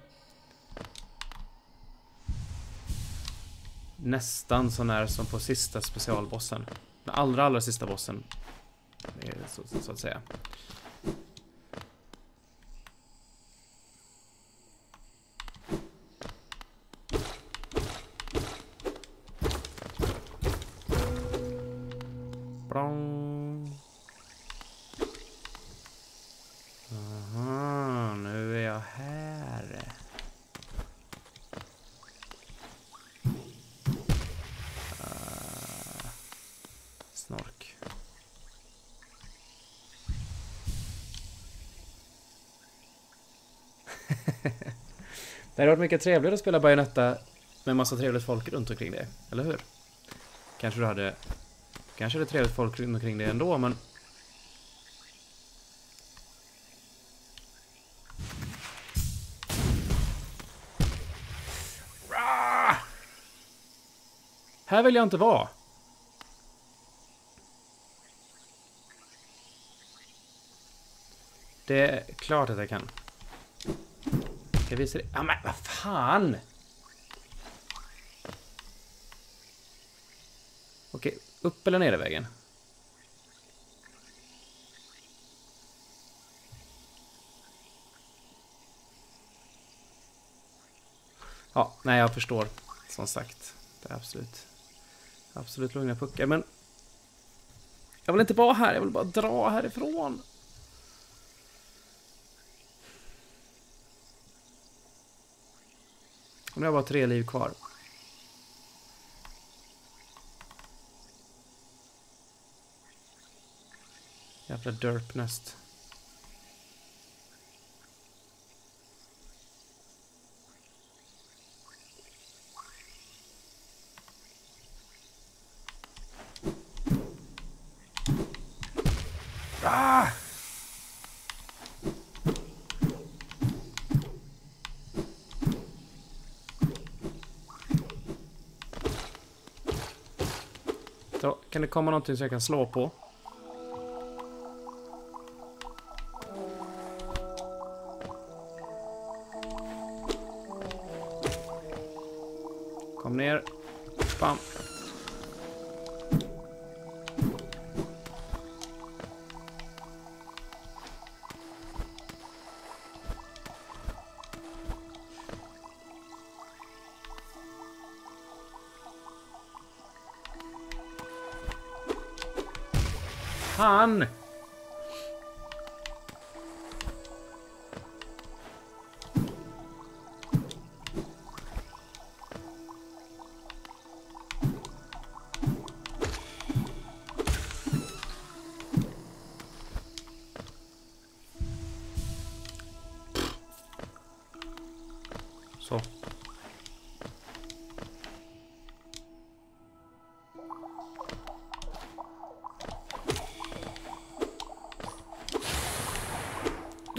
Nästan så när som på sista specialbossen. Den allra, allra sista bossen. Eh, så, så att säga. Det hade varit mycket trevligare att spela Bayonetta med massa trevligt folk runt omkring dig, eller hur? Kanske du hade... Kanske det är trevligt folk runt omkring dig ändå, men... Ah! Här vill jag inte vara. Det är klart att jag kan. Jag visar det. Ja, men vad fan! Okej, upp eller ner i vägen? Ja, nej jag förstår. Som sagt. Det är absolut... Absolut lugna puckar, men... Jag vill inte vara här, jag vill bara dra härifrån. Nu har jag bara tre liv kvar. Jävla derpnest. Ah! Det komma någonting som jag kan slå på?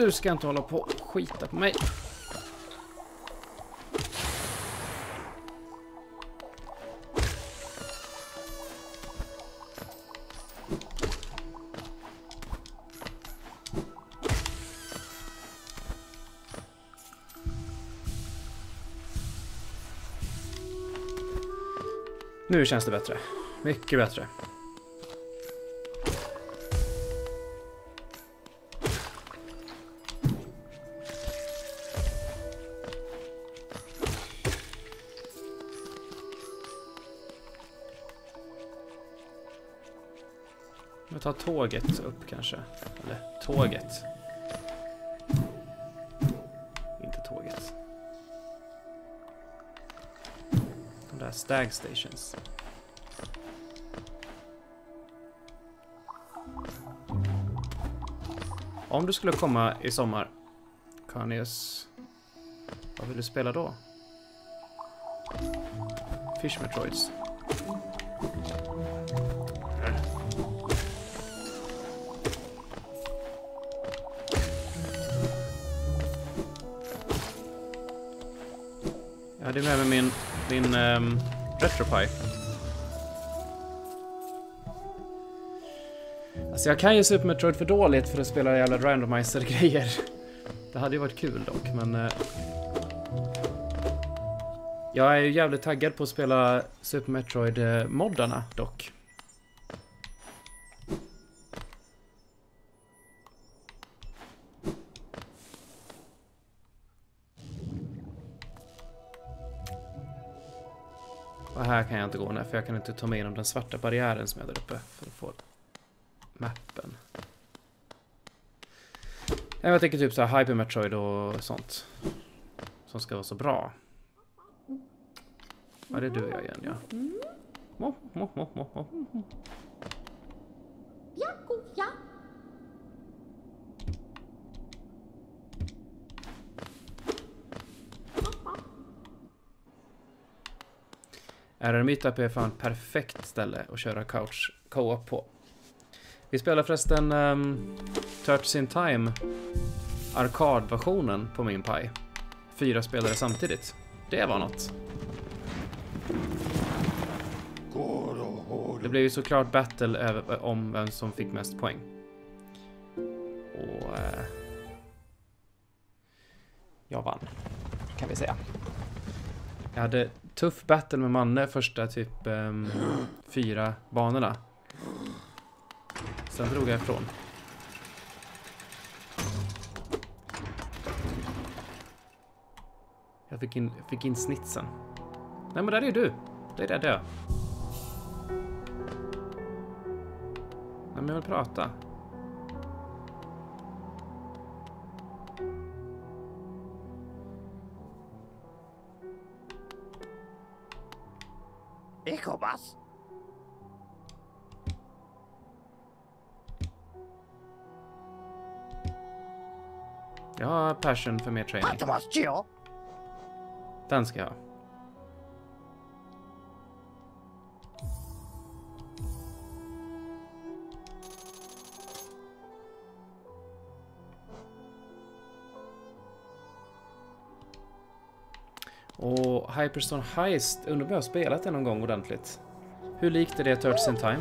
Du ska inte hålla på och skita på mig. Nu känns det bättre. Mycket bättre. Ta tåget upp kanske. Eller tåget. Inte tåget. De där stag stations. Om du skulle komma i sommar, Carnius, vad vill du spela då? Fish Metroids. Hade med mig min, min ehm, um, RetroPie. Alltså jag kan ju Super Metroid för dåligt för att spela jävla randomizer-grejer. Det hade ju varit kul dock, men... Uh, jag är ju jävligt taggad på att spela Super Metroid-moddarna eh, dock. För jag kan inte ta mig igenom den svarta barriären som är där uppe för att få mappen. Jag tänker typ så här Hyper Metroid och sånt. Som ska vara så bra. Ja, det är du och jag igen ja. Mo, mo, mo, mo, mo. Meetup är fan perfekt ställe att köra couch co-op på. Vi spelar förresten um, Touch in Time arkadversionen på min Pi. Fyra spelare samtidigt. Det var något. Det blev ju såklart battle över, om vem som fick mest poäng. Och... Eh, jag vann, kan vi säga. Jag hade tuff battle med Manne första typ um, fyra banorna. Sen drog jag ifrån. Jag fick in, fick in snitsen. Nej men där är du! Det är där dö. Nej men jag vill prata. Nikomas. Jag har passion för mer training. Den ska jag ha. Hyperstone Heist, undrar om jag har spelat det någon gång ordentligt. Hur likt är det Turtles in Time?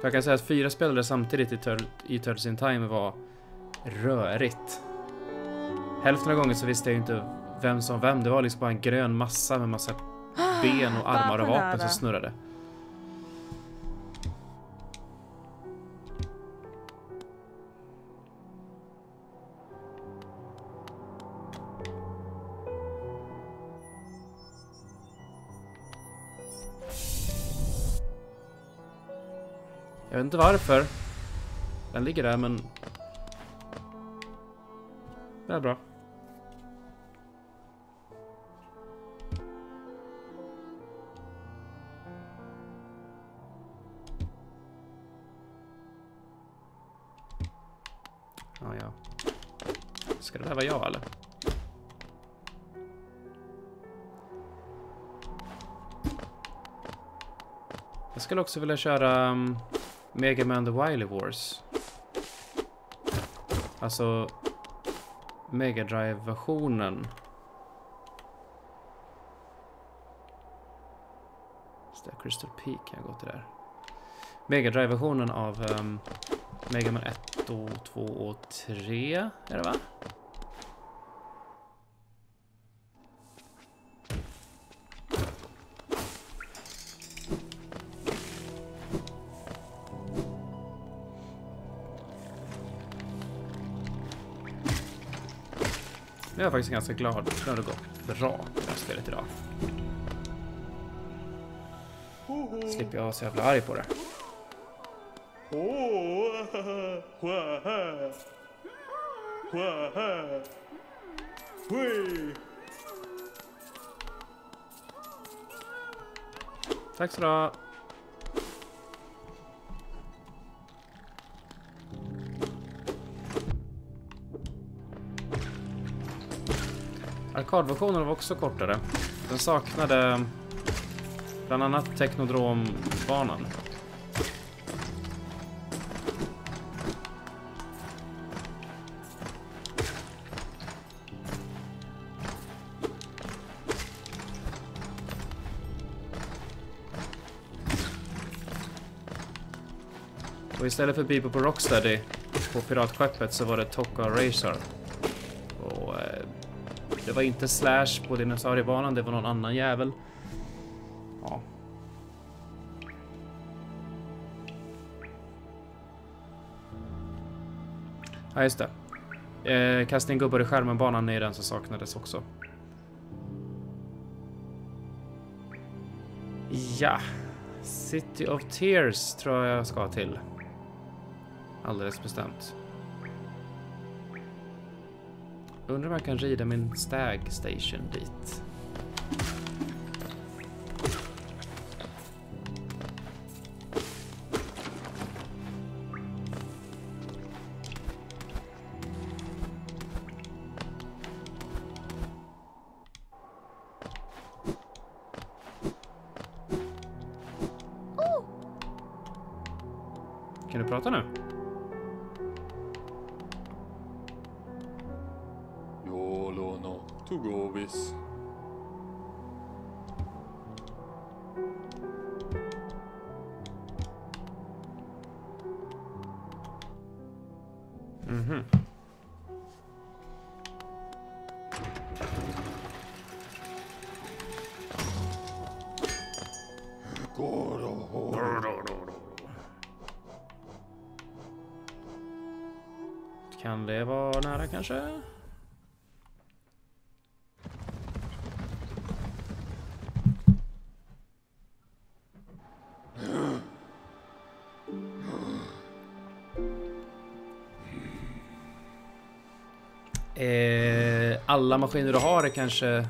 För jag kan säga att fyra spelare samtidigt i, Tur i Turtles in Time var rörigt. Hälften av gången så visste jag ju inte vem som vem. Det var liksom bara en grön massa med massa ben och armar och vapen som snurrade. Jag vet inte varför. Den ligger där men... Det är bra. Ja, ja. Ska det där vara jag eller? Jag skulle också vilja köra um, Mega Man The Wily Wars. Alltså Mega drive versionen Just det, Crystal Peak kan jag gå till där. Mega drive versionen av um, Mega Man 1 och 2 och 3 är det va? Men jag är faktiskt ganska glad. Det har gått bra det här spelet idag. Slipper jag vara så jävla arg på det. Tack så du Arkadversionen var också kortare. Den saknade bland annat Technodrome-banan. Och istället för Beeper på Rocksteady på piratskeppet så var det Tokka Racer. Det var inte Slash på dinosauriebanan, det var någon annan jävel. Ja. Ja, just det. Eh, kastning gubbar i skärmen-banan är den som saknades också. Ja. City of Tears tror jag jag ska till. Alldeles bestämt. Undrar om jag kan rida min stag station dit. Alla maskiner du har är kanske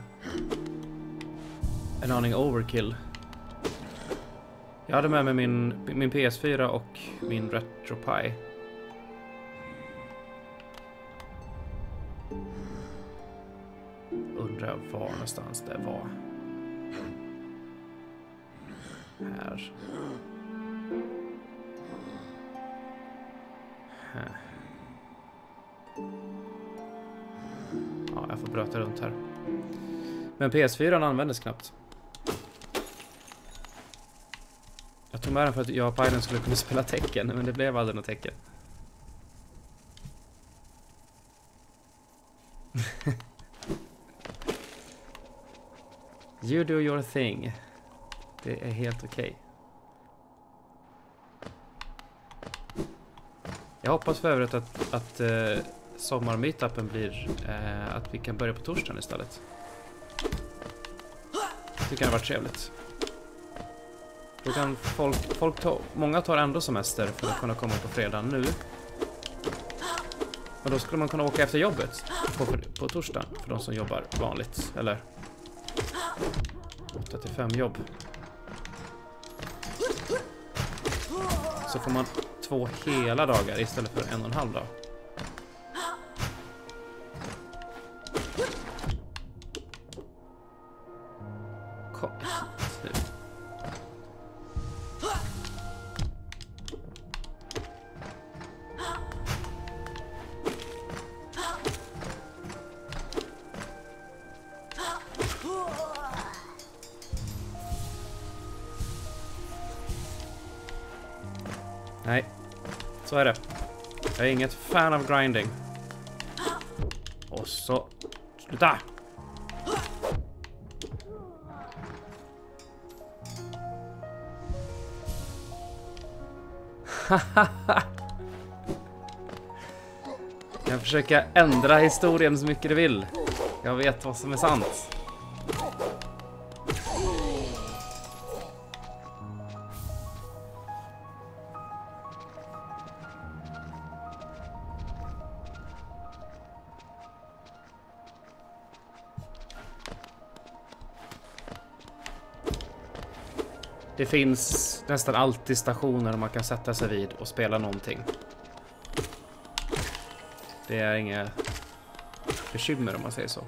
en aning overkill. Jag hade med mig min, min PS4 och min RetroPie. Undrar var någonstans det var. Men PS4 användes knappt. Jag tog med den för att jag och Pajlen skulle kunna spela tecken, men det blev aldrig något tecken. you do your thing. Det är helt okej. Jag hoppas för övrigt att, att uh, sommarmeetupen blir uh, att vi kan börja på torsdagen istället. Det tycker jag har varit trevligt. Då kan folk, folk ta, många tar ändå semester för att kunna komma på fredag nu. Och då skulle man kunna åka efter jobbet på, på torsdag för de som jobbar vanligt, eller 8 till 5 jobb. Så får man två hela dagar istället för en och en halv dag. Fan av grinding. Och så... Sluta! Jag kan försöka ändra historien så mycket du vill. Jag vet vad som är sant. Finns nästan alltid stationer man kan sätta sig vid och spela någonting. Det är inga bekymmer om man säger så.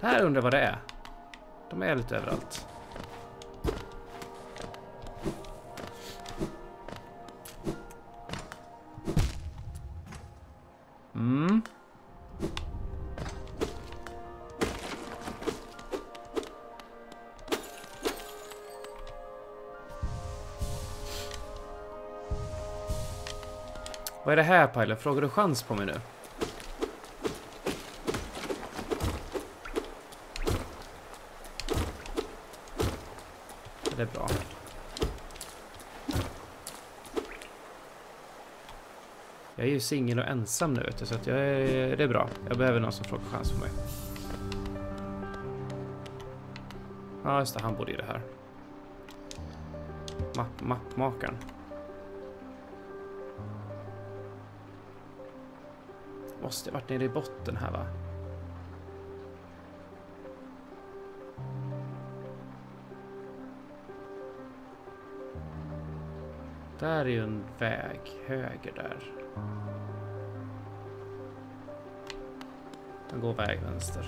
Det här undrar vad det är. De är lite överallt. Pajla? Frågar du chans på mig nu? Det är bra. Jag är ju singel och ensam nu så att jag är, det är bra. Jag behöver någon som frågar chans på mig. Ja, just det. Han bodde i det här. Mapp, mappmakaren. Måste varit nere i botten här va? Där är ju en väg höger där. Jag går väg vänster.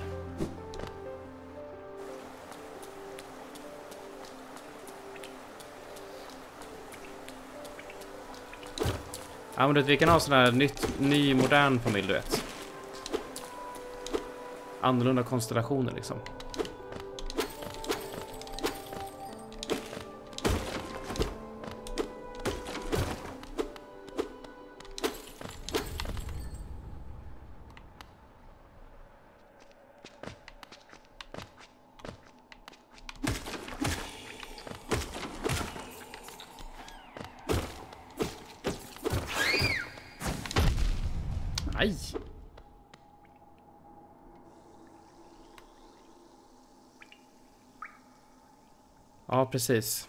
Ja men du vet, vi kan ha sån här nytt, ny modern familj du vet. Annorlunda konstellationer liksom. Ja, precis.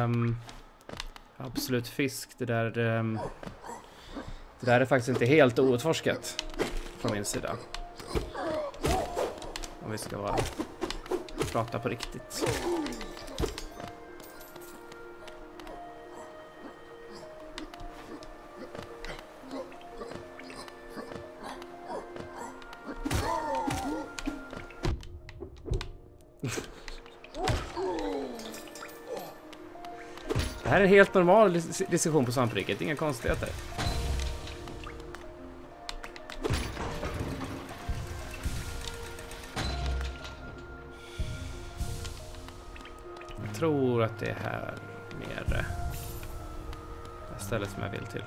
ehm, absolut fisk. Det där... Ehm, det där är faktiskt inte helt outforskat från min sida. Om vi ska vara, prata på riktigt. Helt normal diskussion på svampriket, inga konstigheter. Jag tror att det är här nere. Det stället som jag vill till.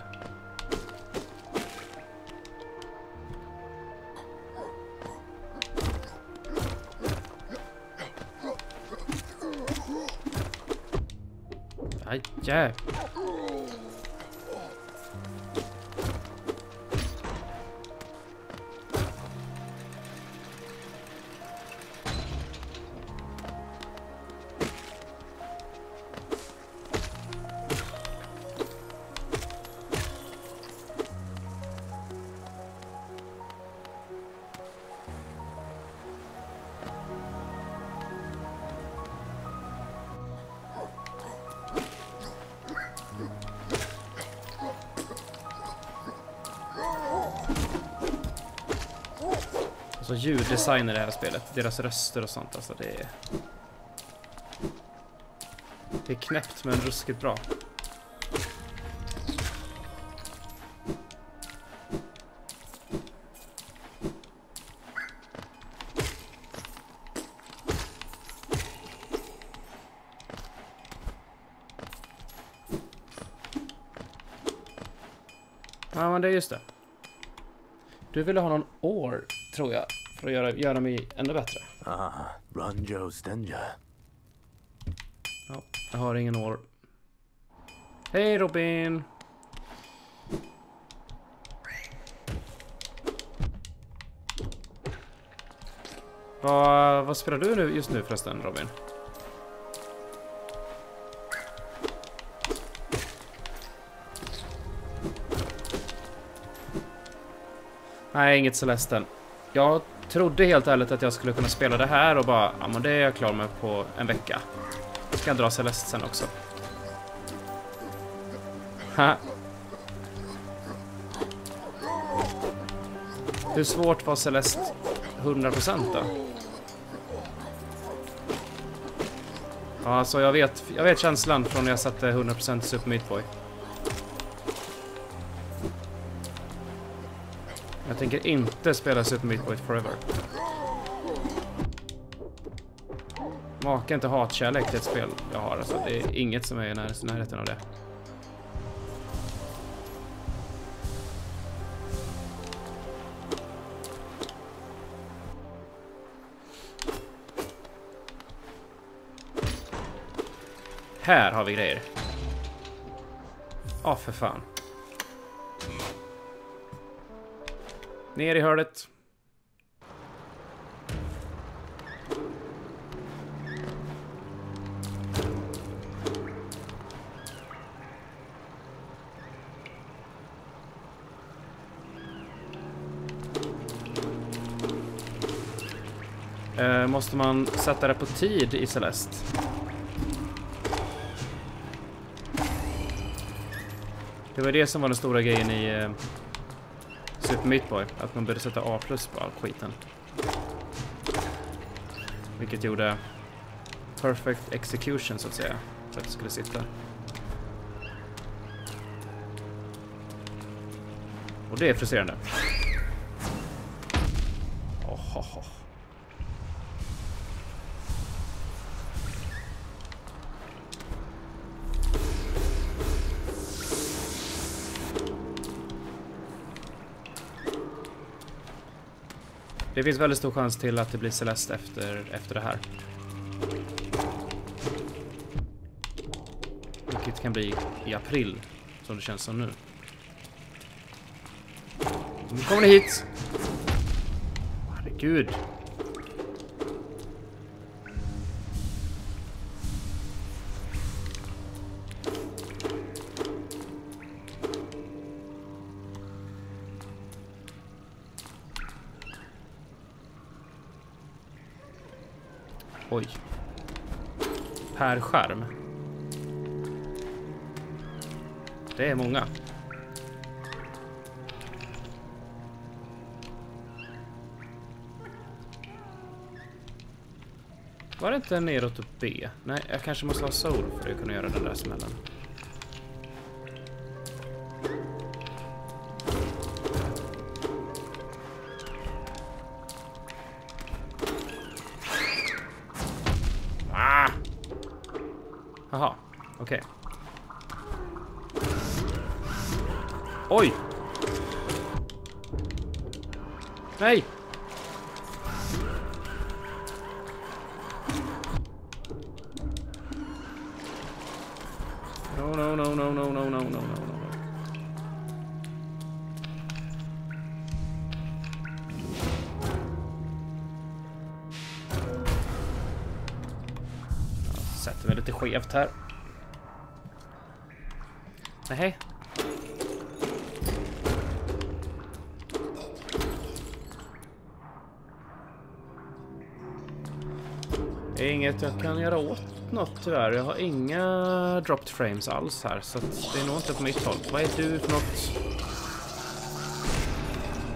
Aj, ljuddesign i det här spelet, deras röster och sånt alltså det är... Det är knäppt men ruskigt bra. Ja men det är just det. Du ville ha någon år, tror jag, för att göra, göra mig ännu bättre. Ah, Ranjo Stenja. Ja, jag har ingen år. Hej Robin! Vad, vad spelar du nu just nu förresten Robin? Nej, inget Celeste. Jag trodde helt ärligt att jag skulle kunna spela det här och bara, ja men det är jag klar med på en vecka. Ska jag dra Celeste sen också. Ha. Hur svårt var Celeste 100% då? Ja, alltså jag vet, jag vet känslan från när jag satte 100% Super Meat Boy. Jag tänker inte spela Super Meat Boy Forever. Maka inte hatkärlek till ett spel jag har. Alltså, det är inget som är i när- närheten av det. Här har vi grejer. Ja, för fan. Ner i hörnet. Eh, måste man sätta det på tid i Celeste? Det var det som var den stora grejen i eh, på Meat Boy, att man började sätta A plus på all skiten. Vilket gjorde perfect execution så att säga, för att det skulle sitta. Och det är frustrerande. Det finns väldigt stor chans till att det blir Celeste efter, efter det här. Vilket kan bli i april, som det känns som nu. Nu kommer ni hit! Herregud. Är skärm. Det är många. Var det inte neråt och B? Nej, jag kanske måste ha sol för att kunna göra den där smällen. Det är inget jag kan göra åt något tyvärr. Jag har inga dropped frames alls här så att det är nog inte på mitt håll. Vad är du för något?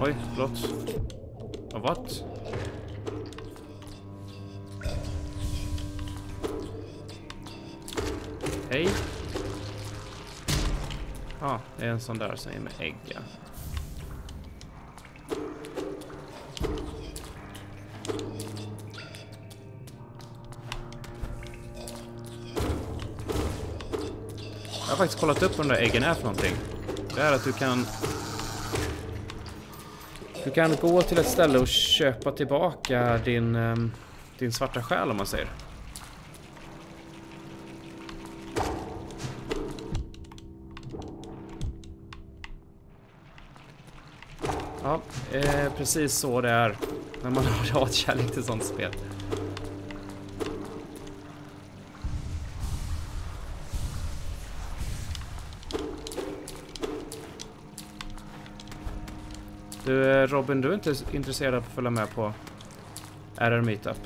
Oj, förlåt. Oh, what? Hej. Ja, ah, det är en sån där som är med ägg. Har faktiskt kollat upp vad de där äggen är för någonting. Det är att du kan... Du kan gå till ett ställe och köpa tillbaka din, ehm, din svarta själ om man säger. Ja, eh, precis så det är när man har hatkärlek till sånt spel. Robin, du är inte intresserad av att följa med på RR Meetup?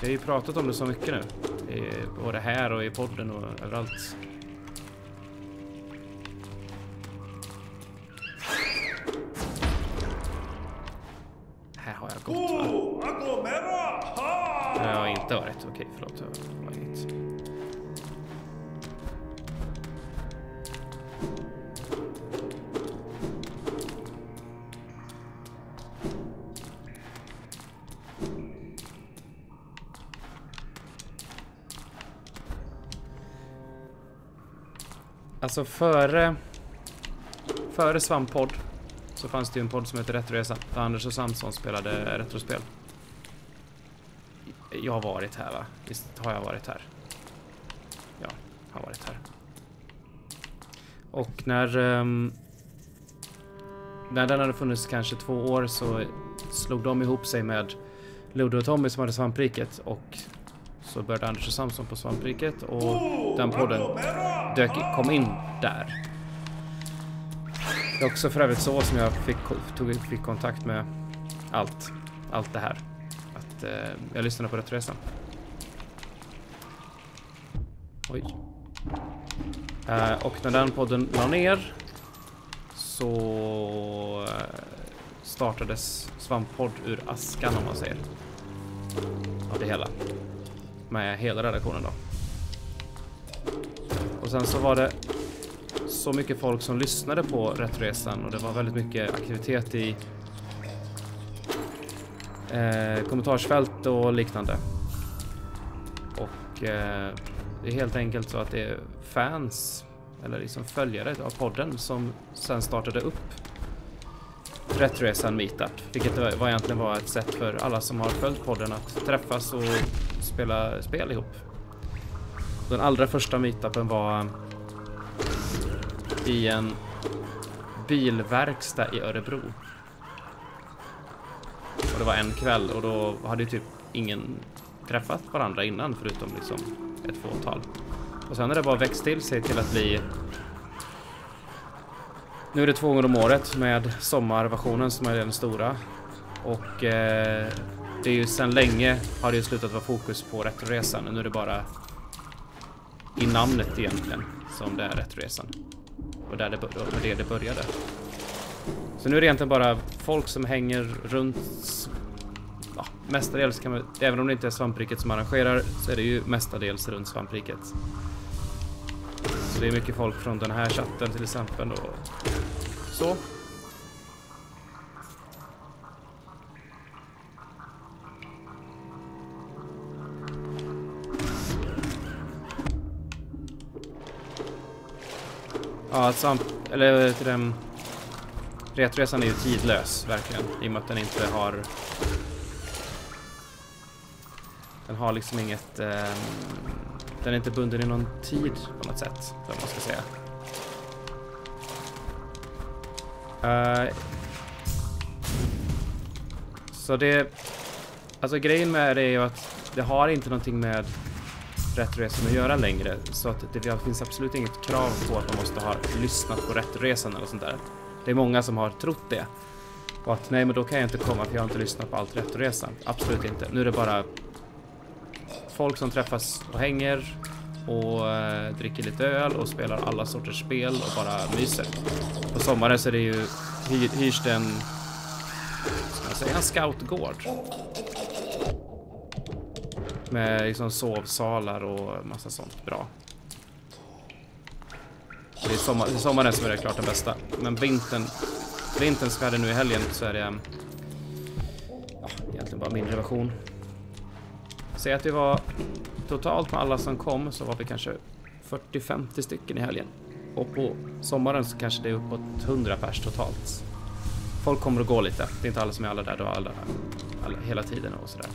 Vi har ju pratat om det så mycket nu. I, både här och i podden och överallt. Alltså före... Före Svamppodd så fanns det ju en podd som heter Retroresan där Anders och Samson spelade retrospel. Jag har varit här va? Visst har jag varit här? Ja, har varit här. Och när... ehm, när den hade funnits kanske två år så slog de ihop sig med Ludo och Tommy som hade Svampriket och så började Anders och Samson på Svampriket och den podden dök, kom in där. Det är också för övrigt så som jag fick, tog, fick kontakt med allt, allt det här. Att eh, jag lyssnade på Retroresan. Oj. Eh, och när den podden la ner så eh, startades Svamppodd ur askan om man säger. Av det hela. Med hela redaktionen då. Sen så var det så mycket folk som lyssnade på Retroresan och det var väldigt mycket aktivitet i eh, kommentarsfält och liknande. Och eh, det är helt enkelt så att det är fans eller liksom följare av podden som sen startade upp Retroresan Meetup, vilket var egentligen var ett sätt för alla som har följt podden att träffas och spela spel ihop. Den allra första meetupen var eh, i en bilverkstad i Örebro. Och det var en kväll och då hade ju typ ingen träffat varandra innan förutom liksom ett fåtal. Och sen har det bara växt till sig till att bli nu är det två gånger om året med sommarversionen som är den stora. Och eh, det är ju sedan länge har det ju slutat vara fokus på Retroresan. Nu är det bara i namnet egentligen som det är Rättresan. Och där det, och det det började. Så nu är det egentligen bara folk som hänger runt ja, mestadels kan man, även om det inte är svampriket som arrangerar så är det ju mestadels runt svampriket. Så det är mycket folk från den här chatten till exempel och så. Ja, samt eller till den Retresan är ju tidlös, verkligen. I och med att den inte har... Den har liksom inget... Eh, den är inte bunden i någon tid på något sätt, vad man ska säga. Uh, så det... Alltså grejen med det är ju att det har inte någonting med Retroresan att göra längre. Så att det finns absolut inget krav på att man måste ha lyssnat på Retroresan eller sånt där. Det är många som har trott det. Och att nej, men då kan jag inte komma för jag har inte lyssnat på allt Retroresan. Absolut inte. Nu är det bara folk som träffas och hänger och eh, dricker lite öl och spelar alla sorters spel och bara myser. På sommaren så är det ju hyrs det en, ska man säga, en scoutgård. Med liksom sovsalar och massa sånt bra. Det är, sommar, det är sommaren som är det klart den bästa. Men vintern, vintern som vi hade nu i helgen så är det ja, egentligen bara mindre version. Säg att vi var totalt med alla som kom så var vi kanske 40-50 stycken i helgen. Och på sommaren så kanske det är uppåt 100 pers totalt. Folk kommer och går lite. Det är inte alla som är alla där då alla, alla, hela tiden och sådär.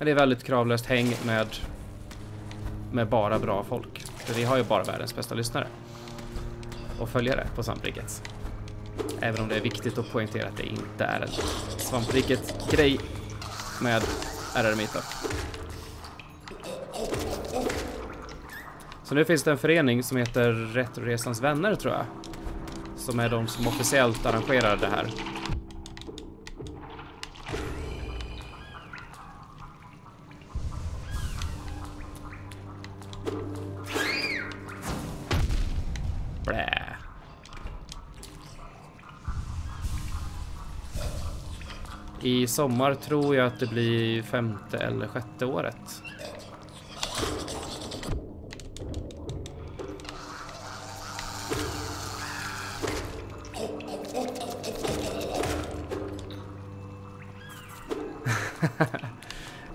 Men det är väldigt kravlöst häng med, med bara bra folk. För vi har ju bara världens bästa lyssnare. Och följare på Svampriket. Även om det är viktigt att poängtera att det inte är en Svampriket-grej med RR Meetup. Så nu finns det en förening som heter Retroresans vänner tror jag. Som är de som officiellt arrangerar det här. I sommar tror jag att det blir femte eller sjätte året.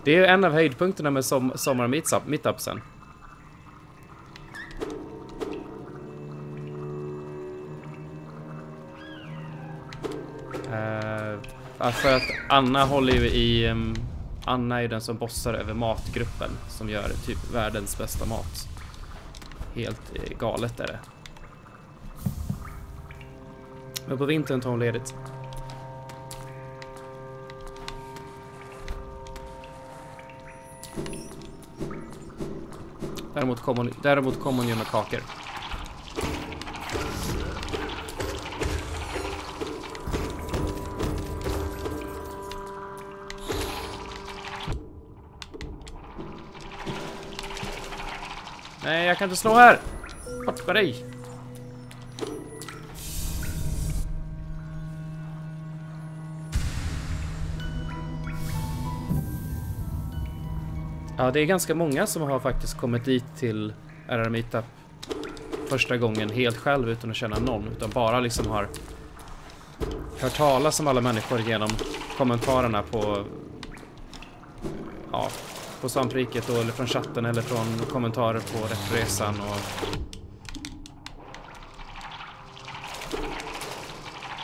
Det är ju en av höjdpunkterna med som sommar ja, för att Anna håller ju i... Um, Anna är den som bossar över matgruppen som gör typ världens bästa mat. Helt eh, galet är det. Men på vintern tar hon ledigt. Däremot kommer hon, däremot kom hon ju med kakor. Nej, jag kan inte slå här! Bort med dig! Ja, det är ganska många som har faktiskt kommit dit till RR Meetup första gången helt själv utan att känna någon, utan bara liksom har hört talas om alla människor genom kommentarerna på ja, på Svampriket då, eller från chatten eller från kommentarer på resan och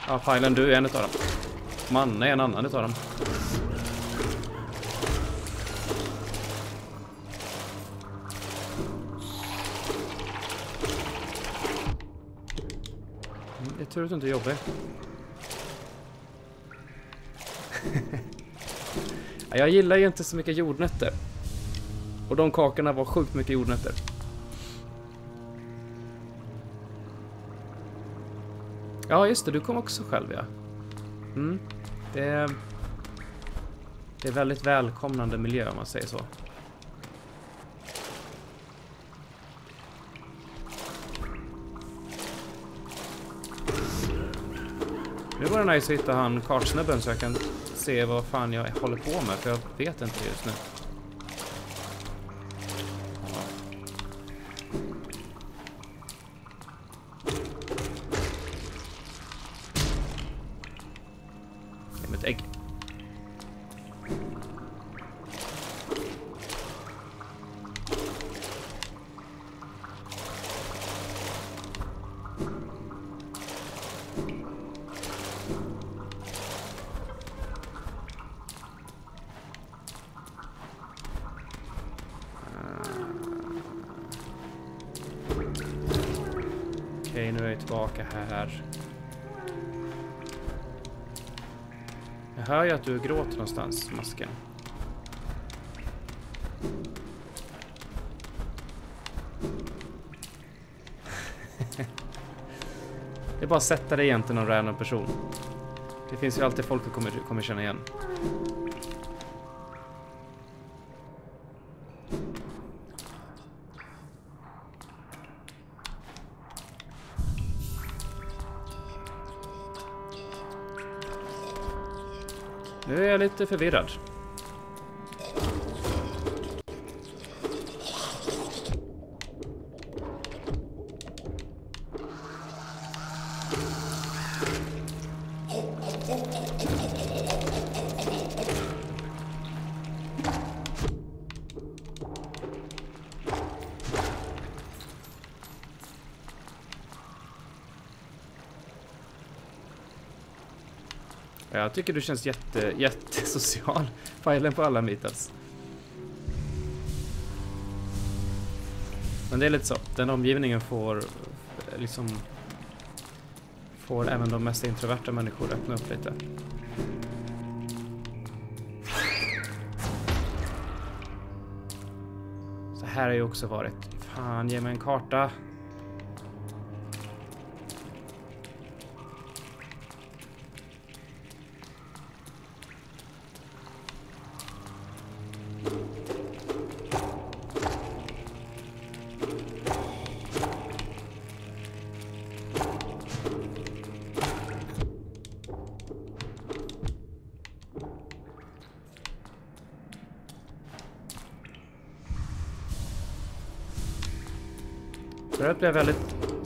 Ja, Filen, du är en utav dem. Manne är en annan utav dem. Mm, det är tur att du inte jobbar. jobbig. Jag gillar ju inte så mycket jordnötter. Och de kakorna var sjukt mycket jordnötter. Ja, just det. Du kom också själv, ja. Mm. Det är... Det är väldigt välkomnande miljö, om man säger så. Nu var det nice att hitta han kartsnubben så jag kan se vad fan jag håller på med, för jag vet inte just nu. Att du gråter någonstans, masken. Det är bara att sätta dig jämte någon random person. Det finns ju alltid folk du kommer, kommer känna igen. Nu är tycker du känns jätte, jättesocial. Filen på alla meetups. Men det är lite så. Den omgivningen får liksom... Får även de mest introverta människor öppna upp lite. Så här har ju också varit. Fan, ge mig en karta.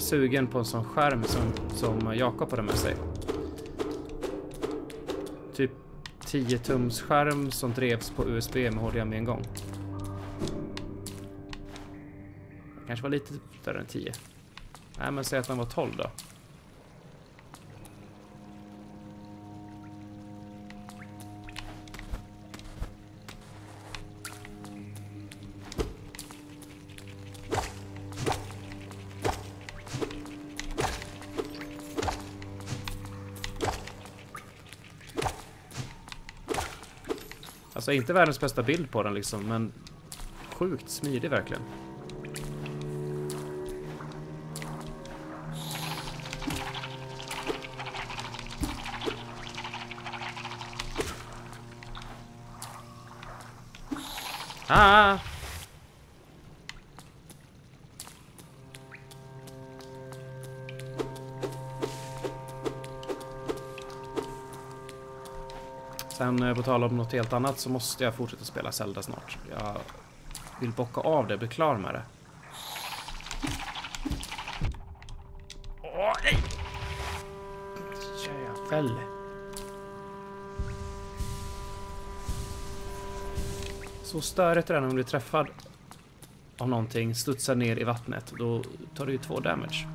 Sugen på en sån skärm som, som Jakob hade med sig. Typ 10 tums skärm som drevs på USB med HDMI en gång. Kanske var lite större än 10. Nej, men säg att den var 12 då. Alltså inte världens bästa bild på den liksom, men sjukt smidig verkligen. Ah! Men eh, på tal om något helt annat så måste jag fortsätta spela Zelda snart. Jag vill bocka av det, bli klar med det. Åh, nej! Jävel. Så störigt är det när man blir träffad av någonting, studsar ner i vattnet. Då tar du ju två damage.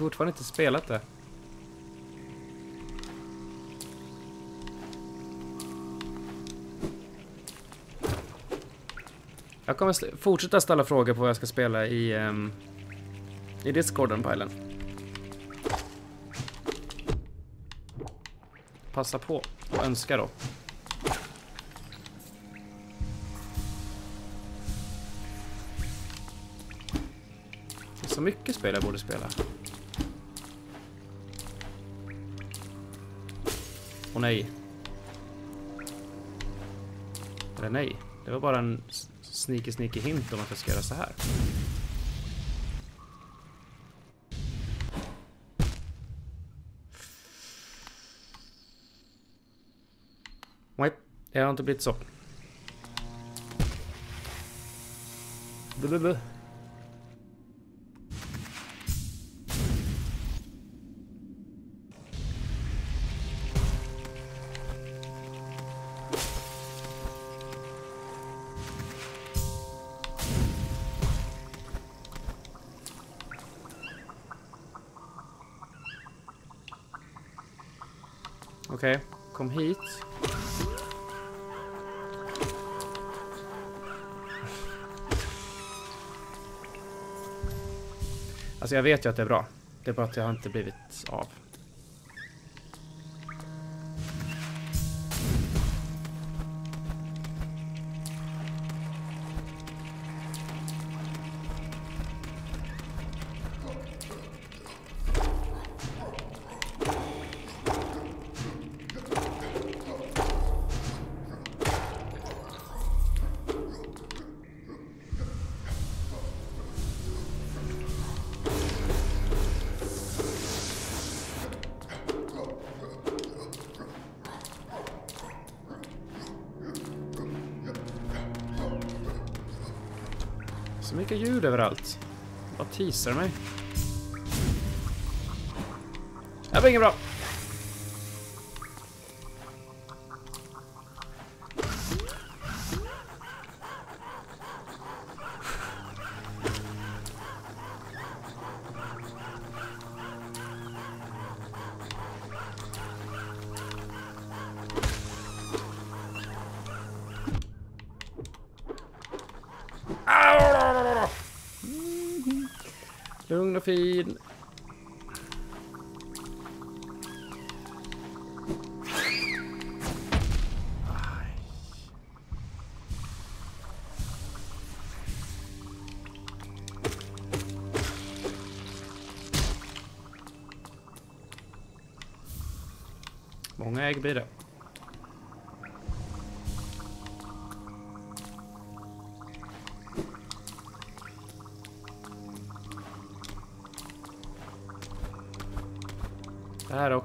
Fortfarande inte spelat det. Jag kommer fortsätta ställa frågor på vad jag ska spela i, um, i Discorden, Pajlen. Passa på och önska då. Det är så mycket spel jag borde spela. Och nej. Eller nej. Det var bara en sneaky sneaky hint om att jag ska göra så här. Nej, det har inte blivit så. Blablabla. Alltså jag vet ju att det är bra. Det är bara att det har inte blivit av. Vad teasar mig? Det var inget bra.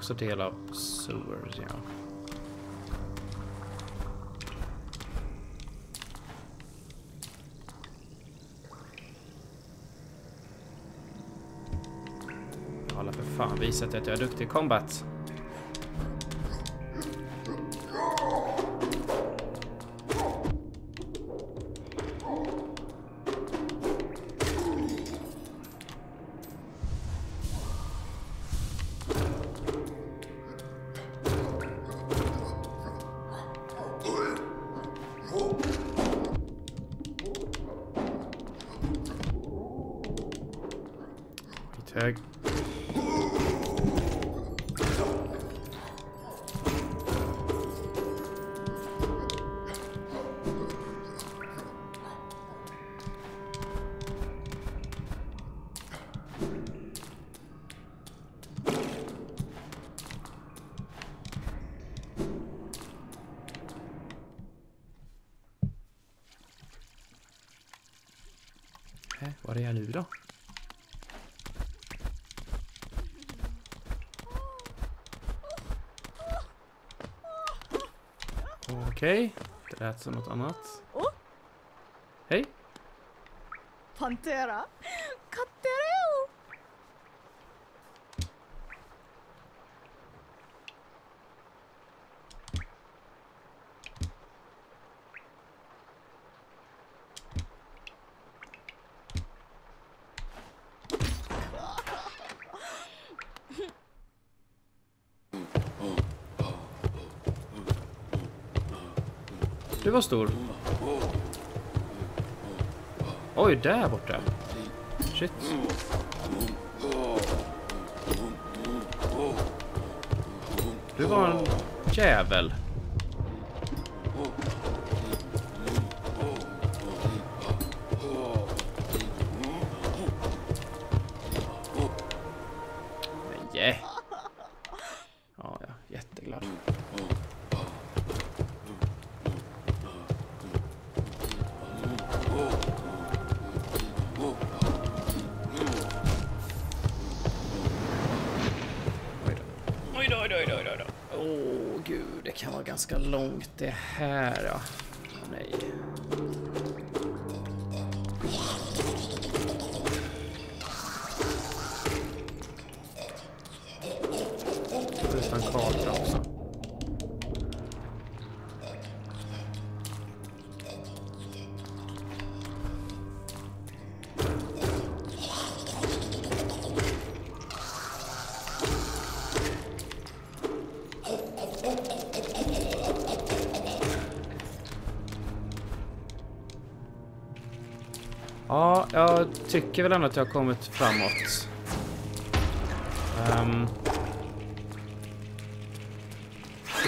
Också del av sewers, ja. Jag har för fan visat att jag är duktig i combat. Okej, det lät som något annat. Hej! Pantera? Var stor. Oj, där borta. Shit. Du var en jävel. Långt det här, då? Tycker väl ändå att jag har kommit framåt. Um,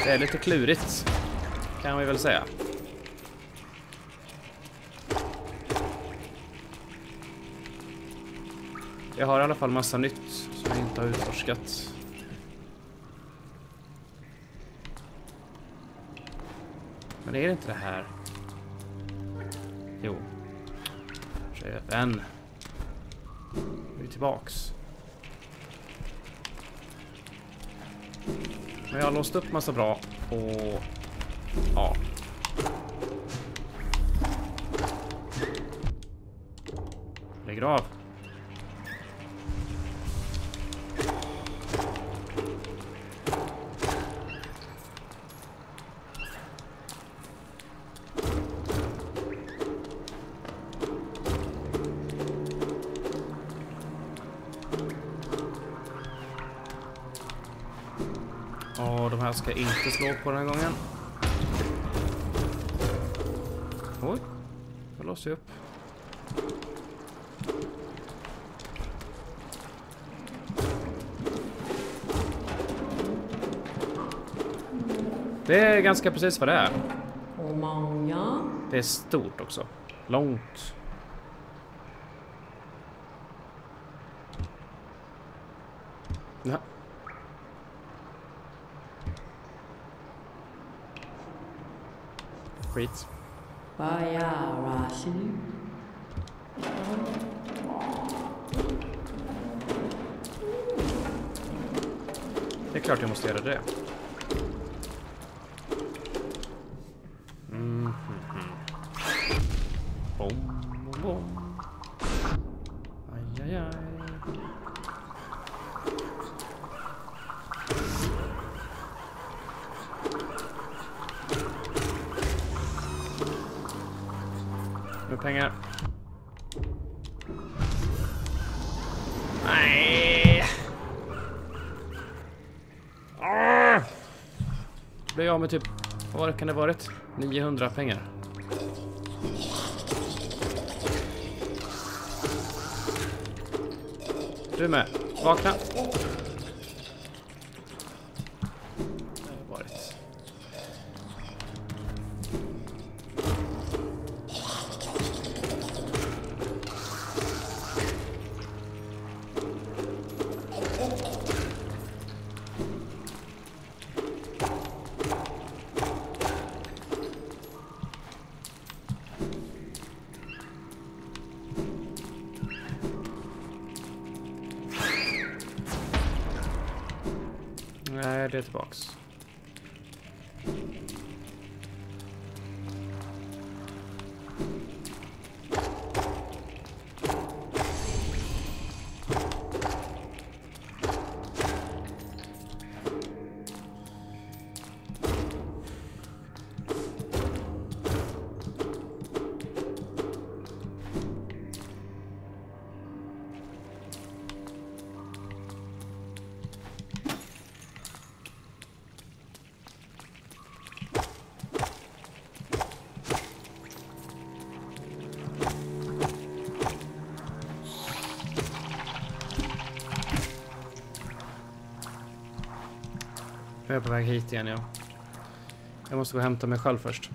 det är lite klurigt, kan vi väl säga. Jag har i alla fall massa nytt som jag inte har utforskat. Men är det inte det här? Jo. Köpen. Nu tillbaks. Men jag har låst upp massa bra och... Ja. Lägger av. på den här gången. Oj, jag låser upp. Det är ganska precis vad det är. Det är stort också. Långt. Ja. Skit. Bayarashi. Det är klart jag måste göra det. Vad kan det varit? 900 pengar. Du med, vakna! Hit igen, ja. Jag måste gå och hämta mig själv först.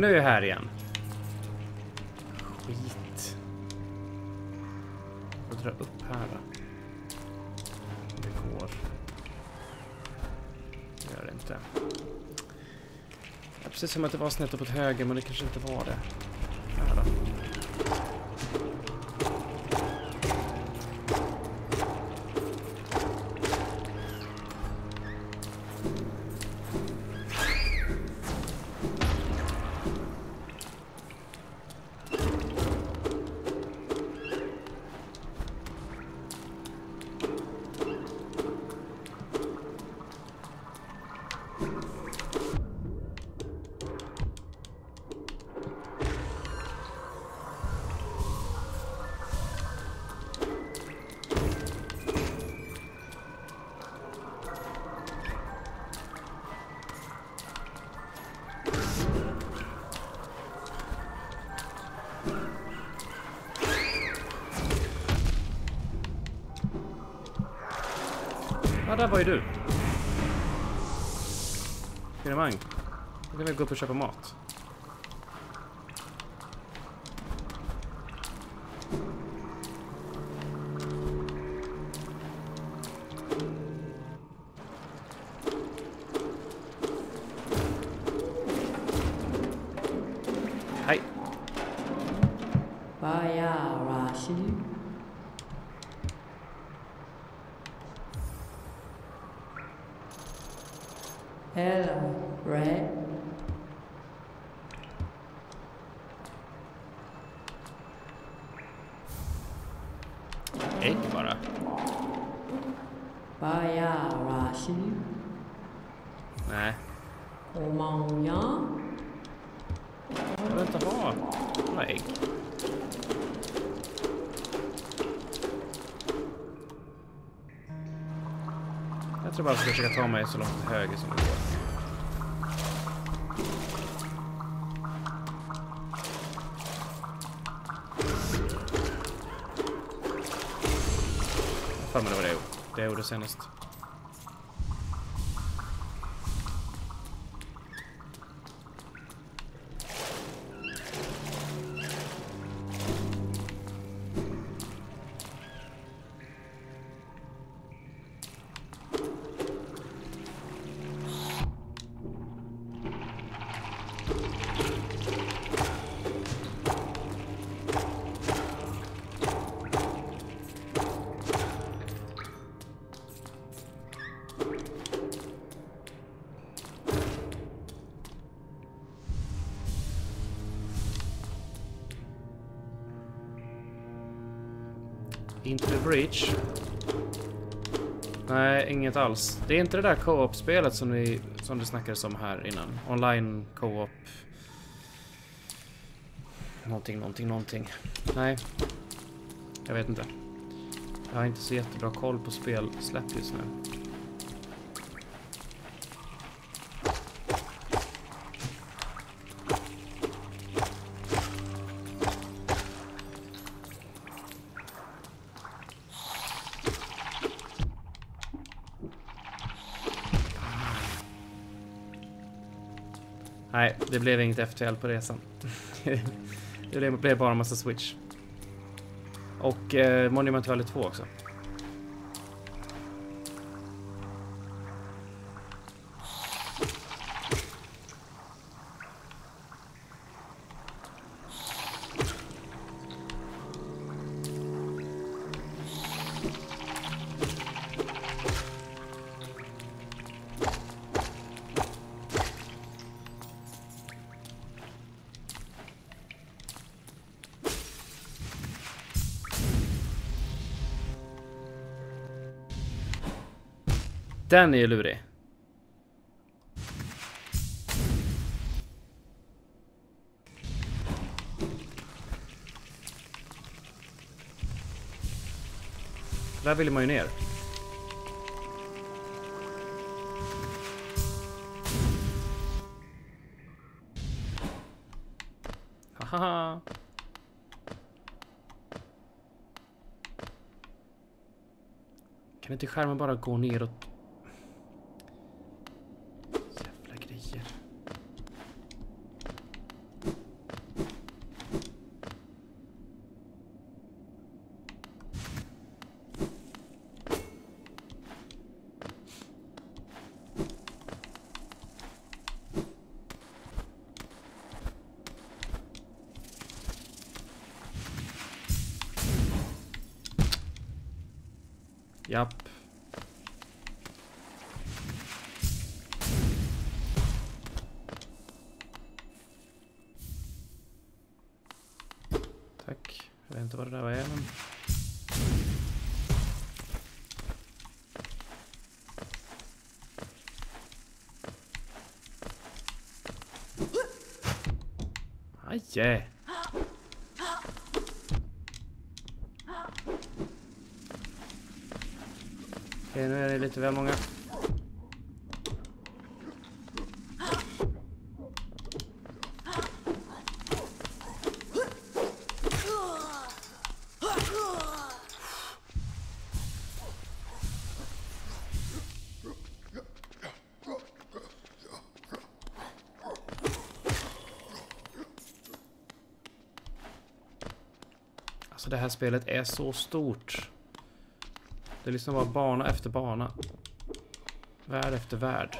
Men nu är jag här igen. Skit. Jag drar upp här då. Det går. Det gör det inte. Det är precis som att det var snett uppåt höger, men det kanske inte var det. Där var ju du. Finemang. Nu kan väl gå upp och köpa mat. Jag tror bara jag ska försöka ta mig så långt till höger som det går. Jag har för mig det var det jag gjorde. Det jag gjorde senast. Inget alls. Det är inte det där co-op-spelet som, vi, som det snackades om här innan. Online co-op. Någonting, någonting, någonting. Nej. Jag vet inte. Jag har inte så jättebra koll på spelsläpp just nu. Det blev inget FTL på resan. det blev bara en massa Switch. Och eh, Monumental 2 också. Den är ju lurig. Där vill man ju ner. Haha. Kan inte skärmen bara gå neråt? Jävla grejer. Japp. Tack. Jag vet inte vad det där var men... Aj! Okej, nu är det lite väl många. Alltså det här spelet är så stort. Det är liksom bara bana efter bana. Värld efter värld.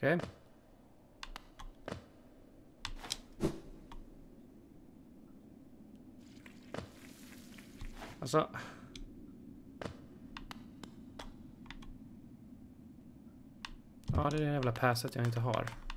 Okej. Alltså... Passet jag inte har.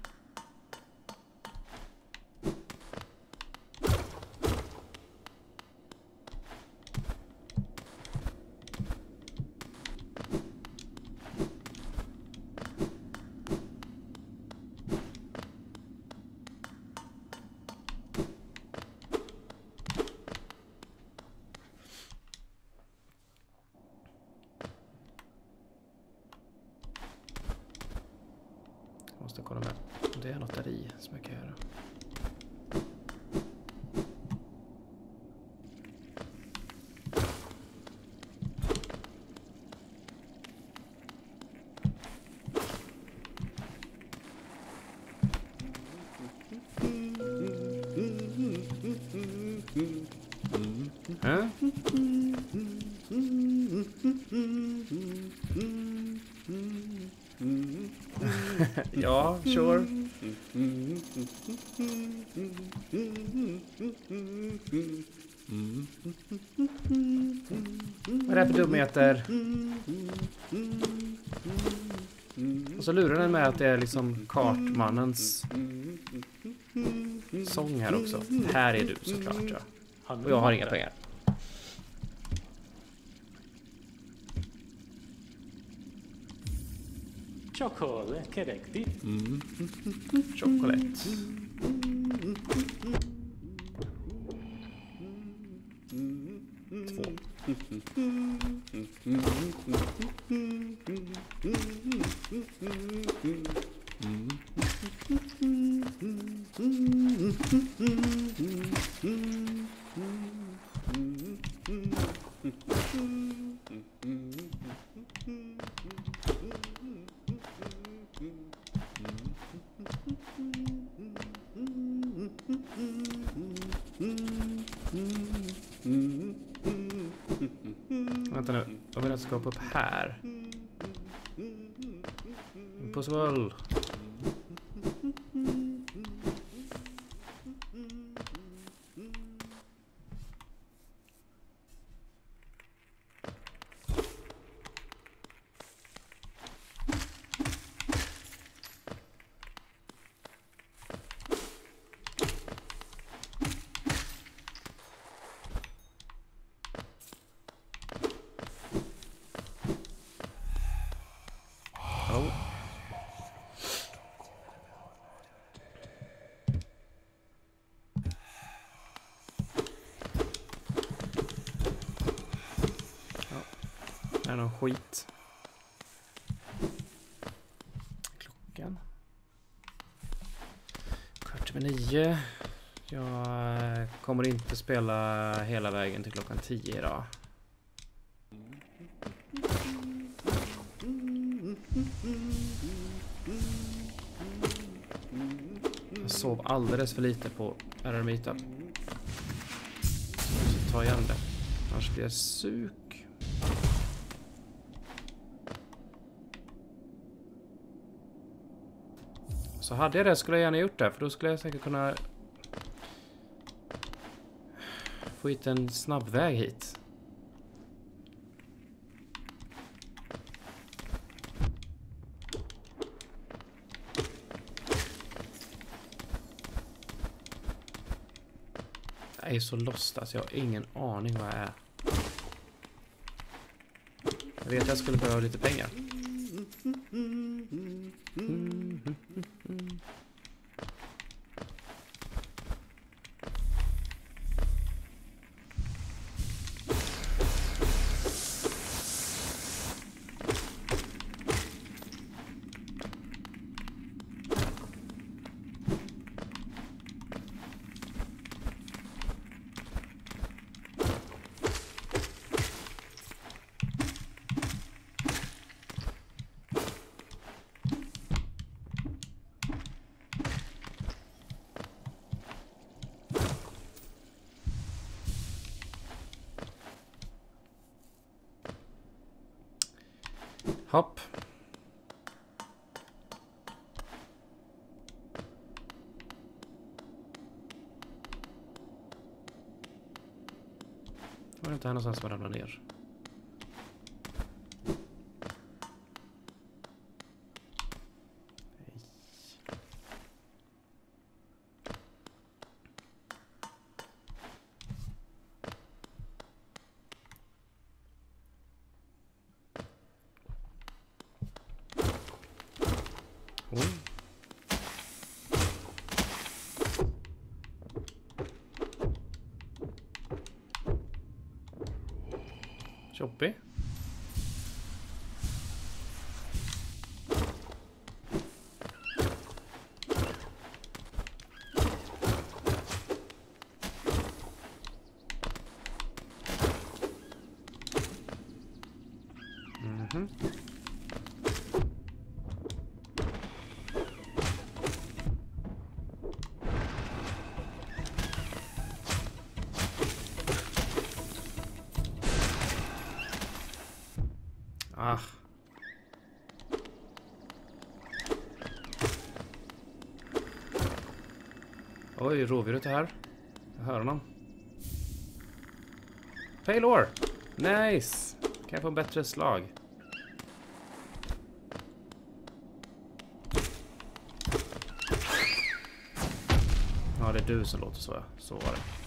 Dumheter? Och så lurar den med att det är liksom kartmannens sång här också. Här är du såklart ja. Och jag har inga pengar. Chocolate, correcti. Chocolate. Vänta nu. Jag vill att jag ska upp här. Impossible. Oh. Skit. Klockan. Kvart över nio. Jag kommer inte spela hela vägen till klockan tio idag. Jag sov alldeles för lite på RR Meetup. Så ta igen det. Annars blir jag suk. Så hade jag det skulle jag gärna gjort det, för då skulle jag säkert kunna få hit en snabbväg hit. Jag är så lost alltså, jag har ingen aning vad jag är. Jag vet att jag skulle behöva lite pengar. Någonstans som jag ramlade ner? Oj, rovdjuret är här. Jag hör honom. Paylor! Nice! Kan jag få en bättre slag? Ja, det är du som låter så. Så var det.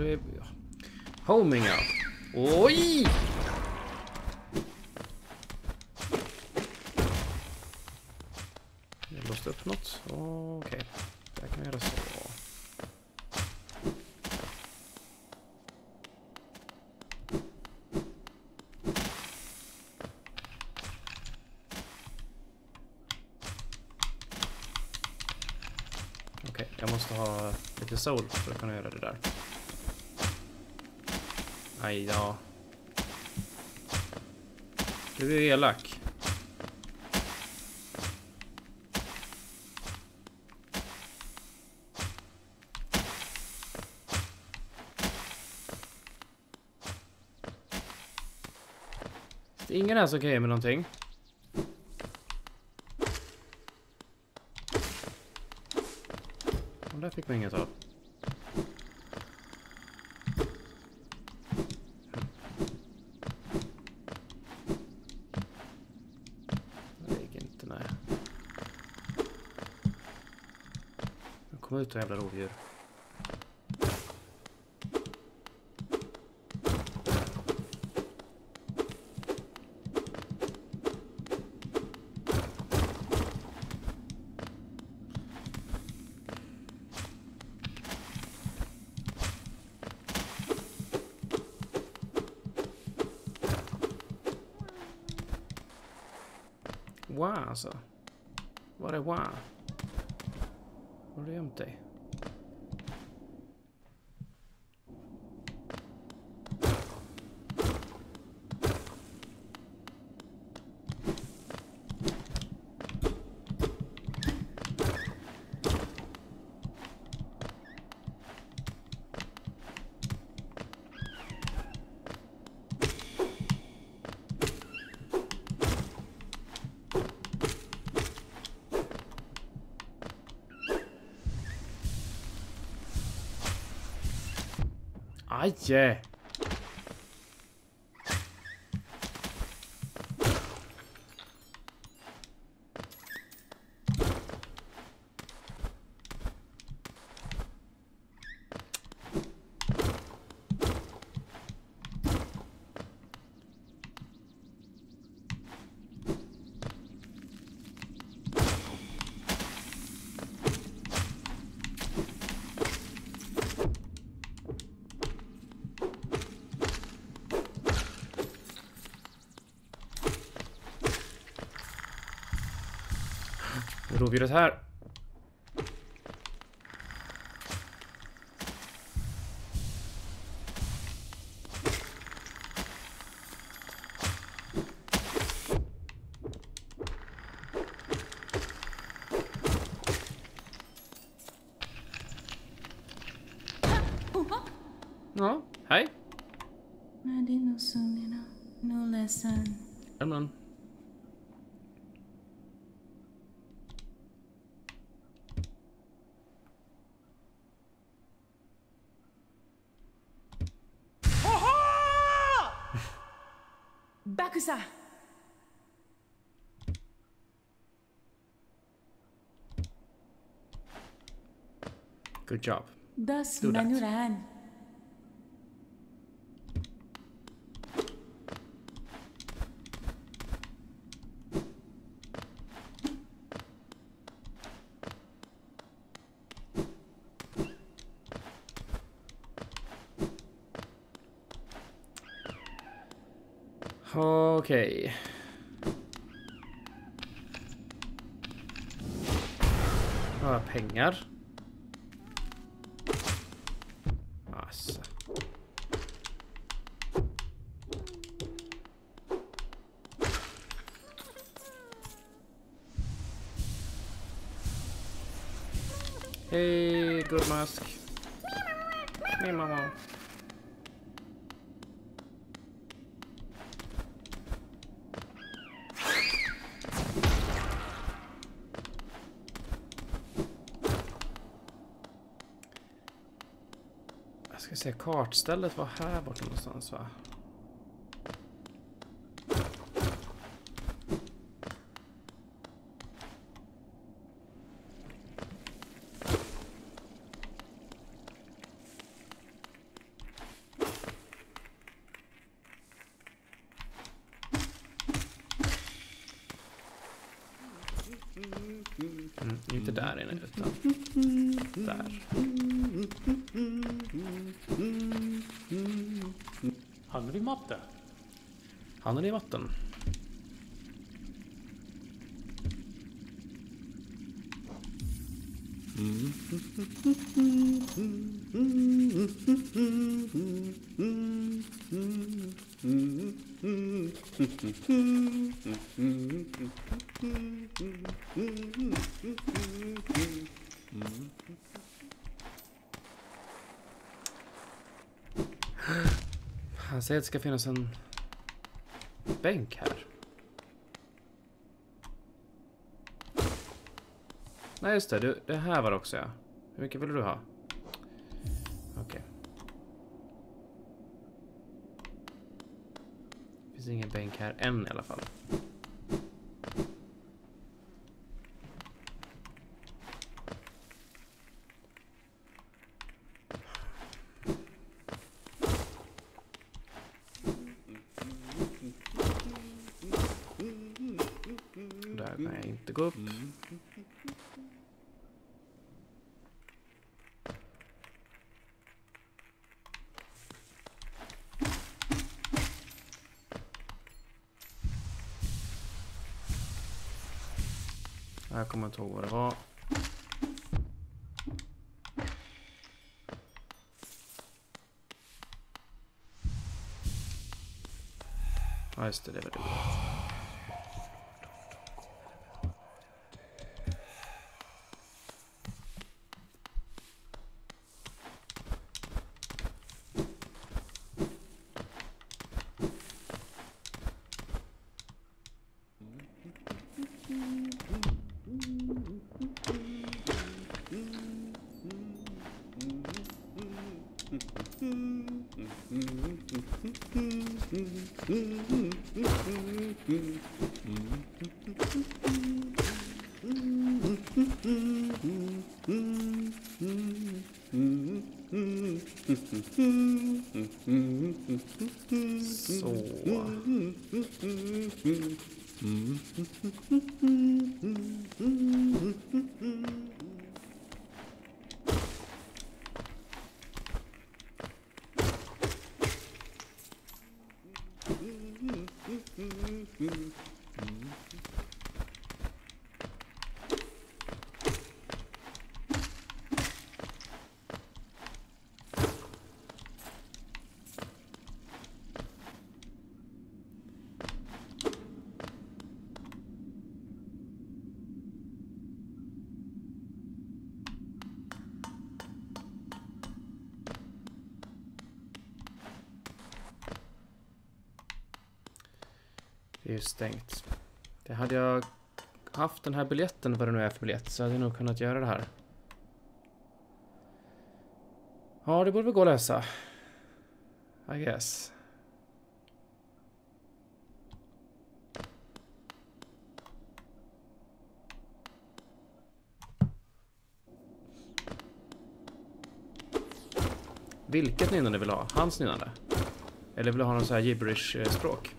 Du är... Homing out. Oj! Jag låste upp något. Okej. Där kan jag göra så. Okej, jag måste ha lite soul för att kunna göra det där. Aj ja. Du är elak. Det är ingen här som kan ge mig någonting. Och där fick man inget av. Nu kom ut och jävla rovdjur. Wow alltså. Var är wow? Var har du gömt dig? Här. Bakusa! Good job. Das Do that. Okej. Några pengar. Ska se, kartstället var här borta någonstans va? Mm, inte där inne, utan där. Hamnar vi i matte? Handen i vatten. Han säger att det ska finnas en bänk här. Nej just det, du, det här var det också ja. Hur mycket vill du ha? Okej. Finns ingen bänk här än i alla fall. Där kan jag inte gå upp. Jag kommer inte ihåg vad det var. Det är ju stängt. Det hade jag haft den här biljetten, vad det nu är för biljett, så hade jag nog kunnat göra det här. Ja, det borde väl gå att lösa. I guess. Vilket nynnande vill ha? Hans nynnande? Eller vill du ha någon så här gibberish eh, språk?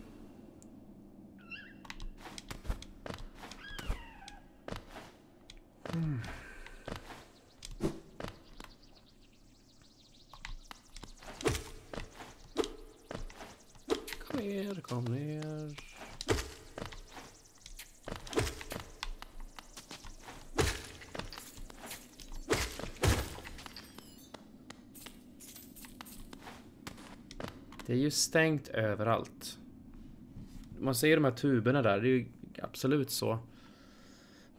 Kom ner, kom ner. Det är ju stängt överallt. Man ser de här tuberna där, det är ju absolut så.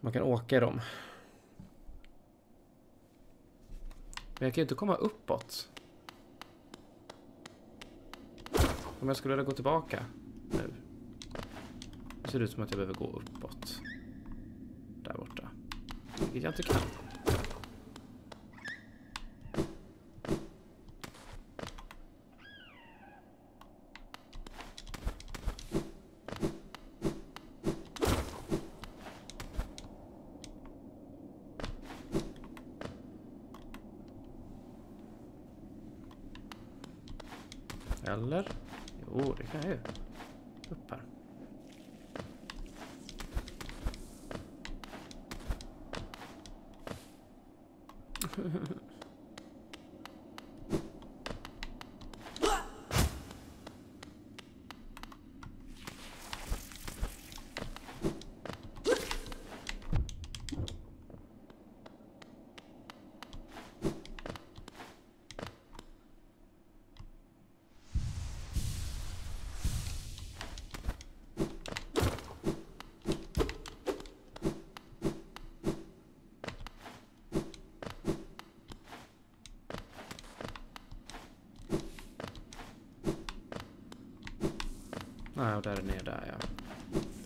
Man kan åka i dem. Men jag kan ju inte komma uppåt. Om jag skulle vilja gå tillbaka nu. Det ser ut som att jag behöver gå uppåt. Där borta. Vilket jag inte kan. Eller? Jo, det kan jag ju. Upp här. Nej, och där nere, där ja.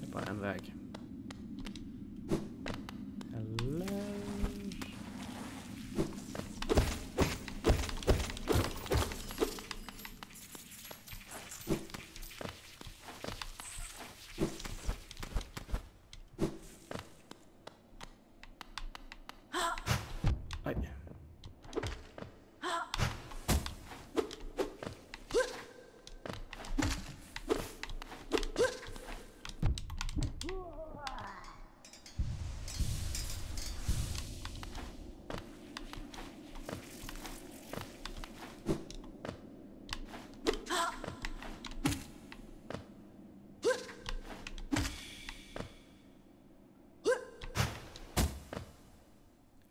Det är bara en väg. Eller... Aj.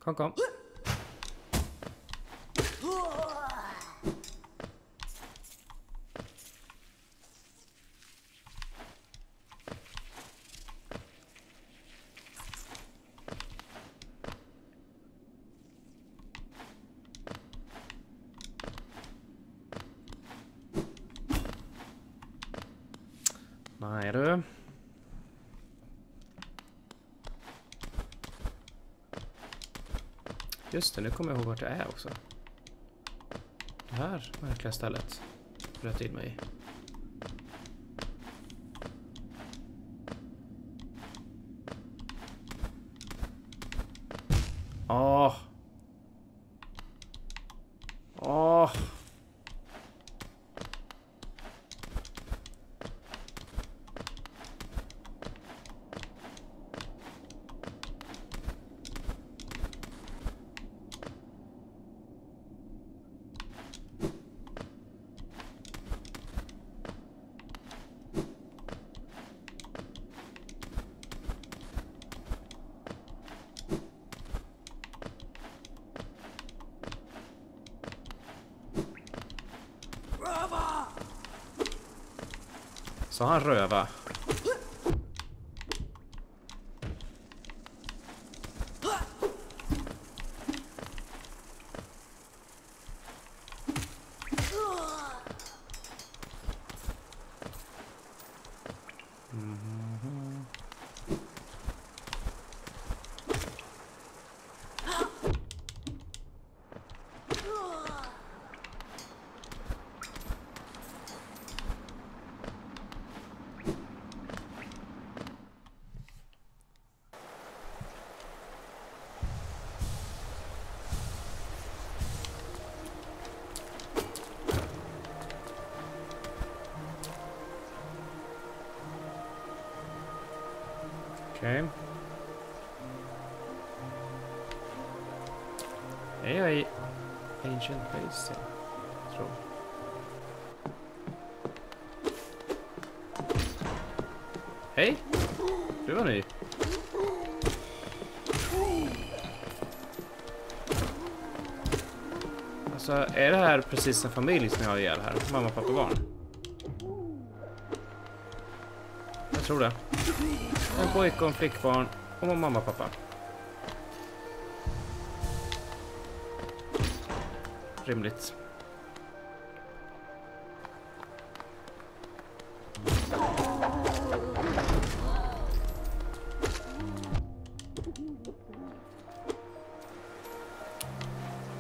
Kom, kom. Nej du. Just det, nu kommer jag ihåg vart jag är också. Det här märkliga stället bröt in mig i. Åh! Åh! Sa han Du ny. Alltså, är det här precis en familj som jag har ihjäl här? Mamma, pappa, barn? Jag tror det. En pojke och en flickbarn och mamma och pappa. Rimligt.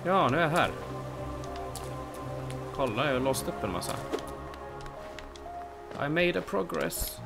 Ja, nu är jag här. Kolla, jag har låst upp en massa. I made a progress.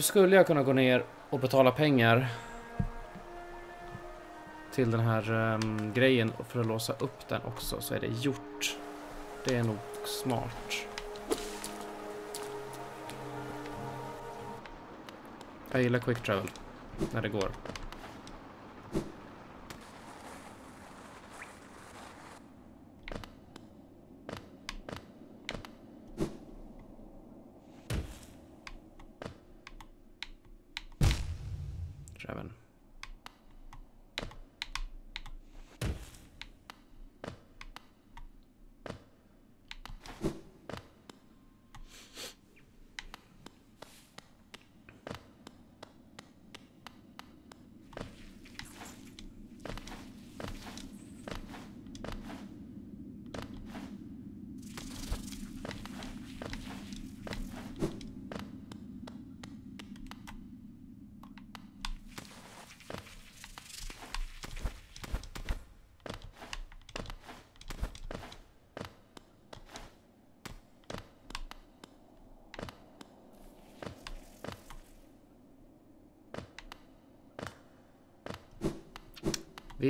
Nu skulle jag kunna gå ner och betala pengar till den här um, grejen för att låsa upp den också så är det gjort. Det är nog smart. Jag gillar quick travel när det går. Travel.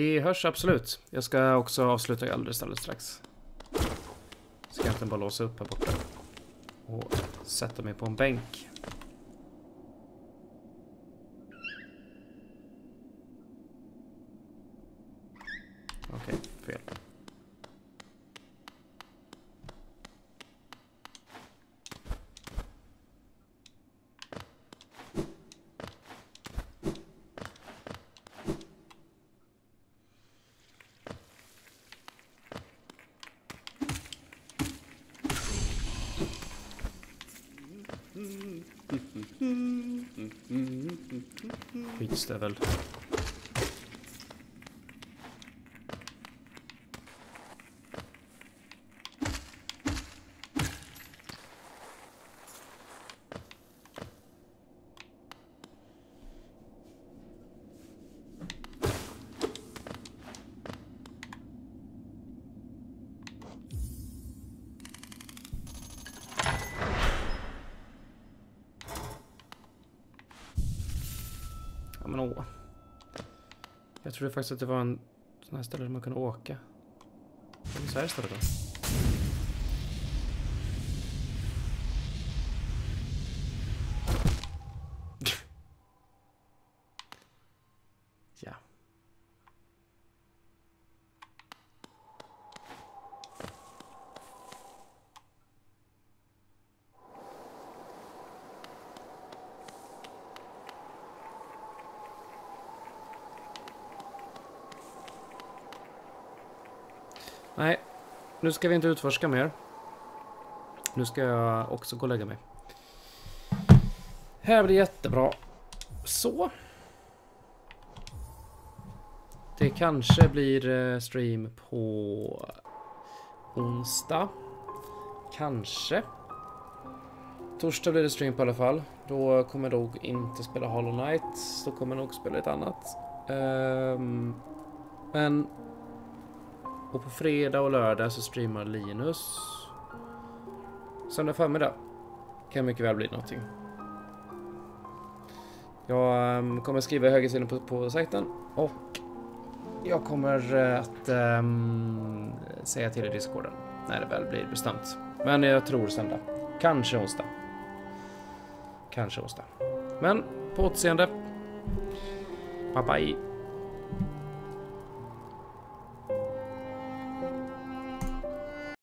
Vi hörs absolut. Jag ska också avsluta alldeles, alldeles strax. Ska egentligen bara låsa upp här borta. Och sätta mig på en bänk. Okej, fel. Skitstövel. Ja men åh. Jag trodde faktiskt att det var en sån här ställe där man kunde åka. Det är så här stället då. ja. Nej, nu ska vi inte utforska mer. Nu ska jag också gå och lägga mig. Här blir jättebra. Så. Det kanske blir eh, stream på onsdag. Kanske. Torsdag blir det stream på alla fall. Då kommer jag nog inte spela Hollow Knight. Då kommer jag nog spela ett annat. Um, men och på fredag och lördag så streamar Linus. Söndag förmiddag kan mycket väl bli någonting. Jag um, kommer skriva i högersidan på, på sajten och jag kommer eh, att um, säga till i discorden när det väl blir bestämt. Men jag tror söndag. Kanske onsdag. Kanske onsdag. Men på återseende. Bye bye.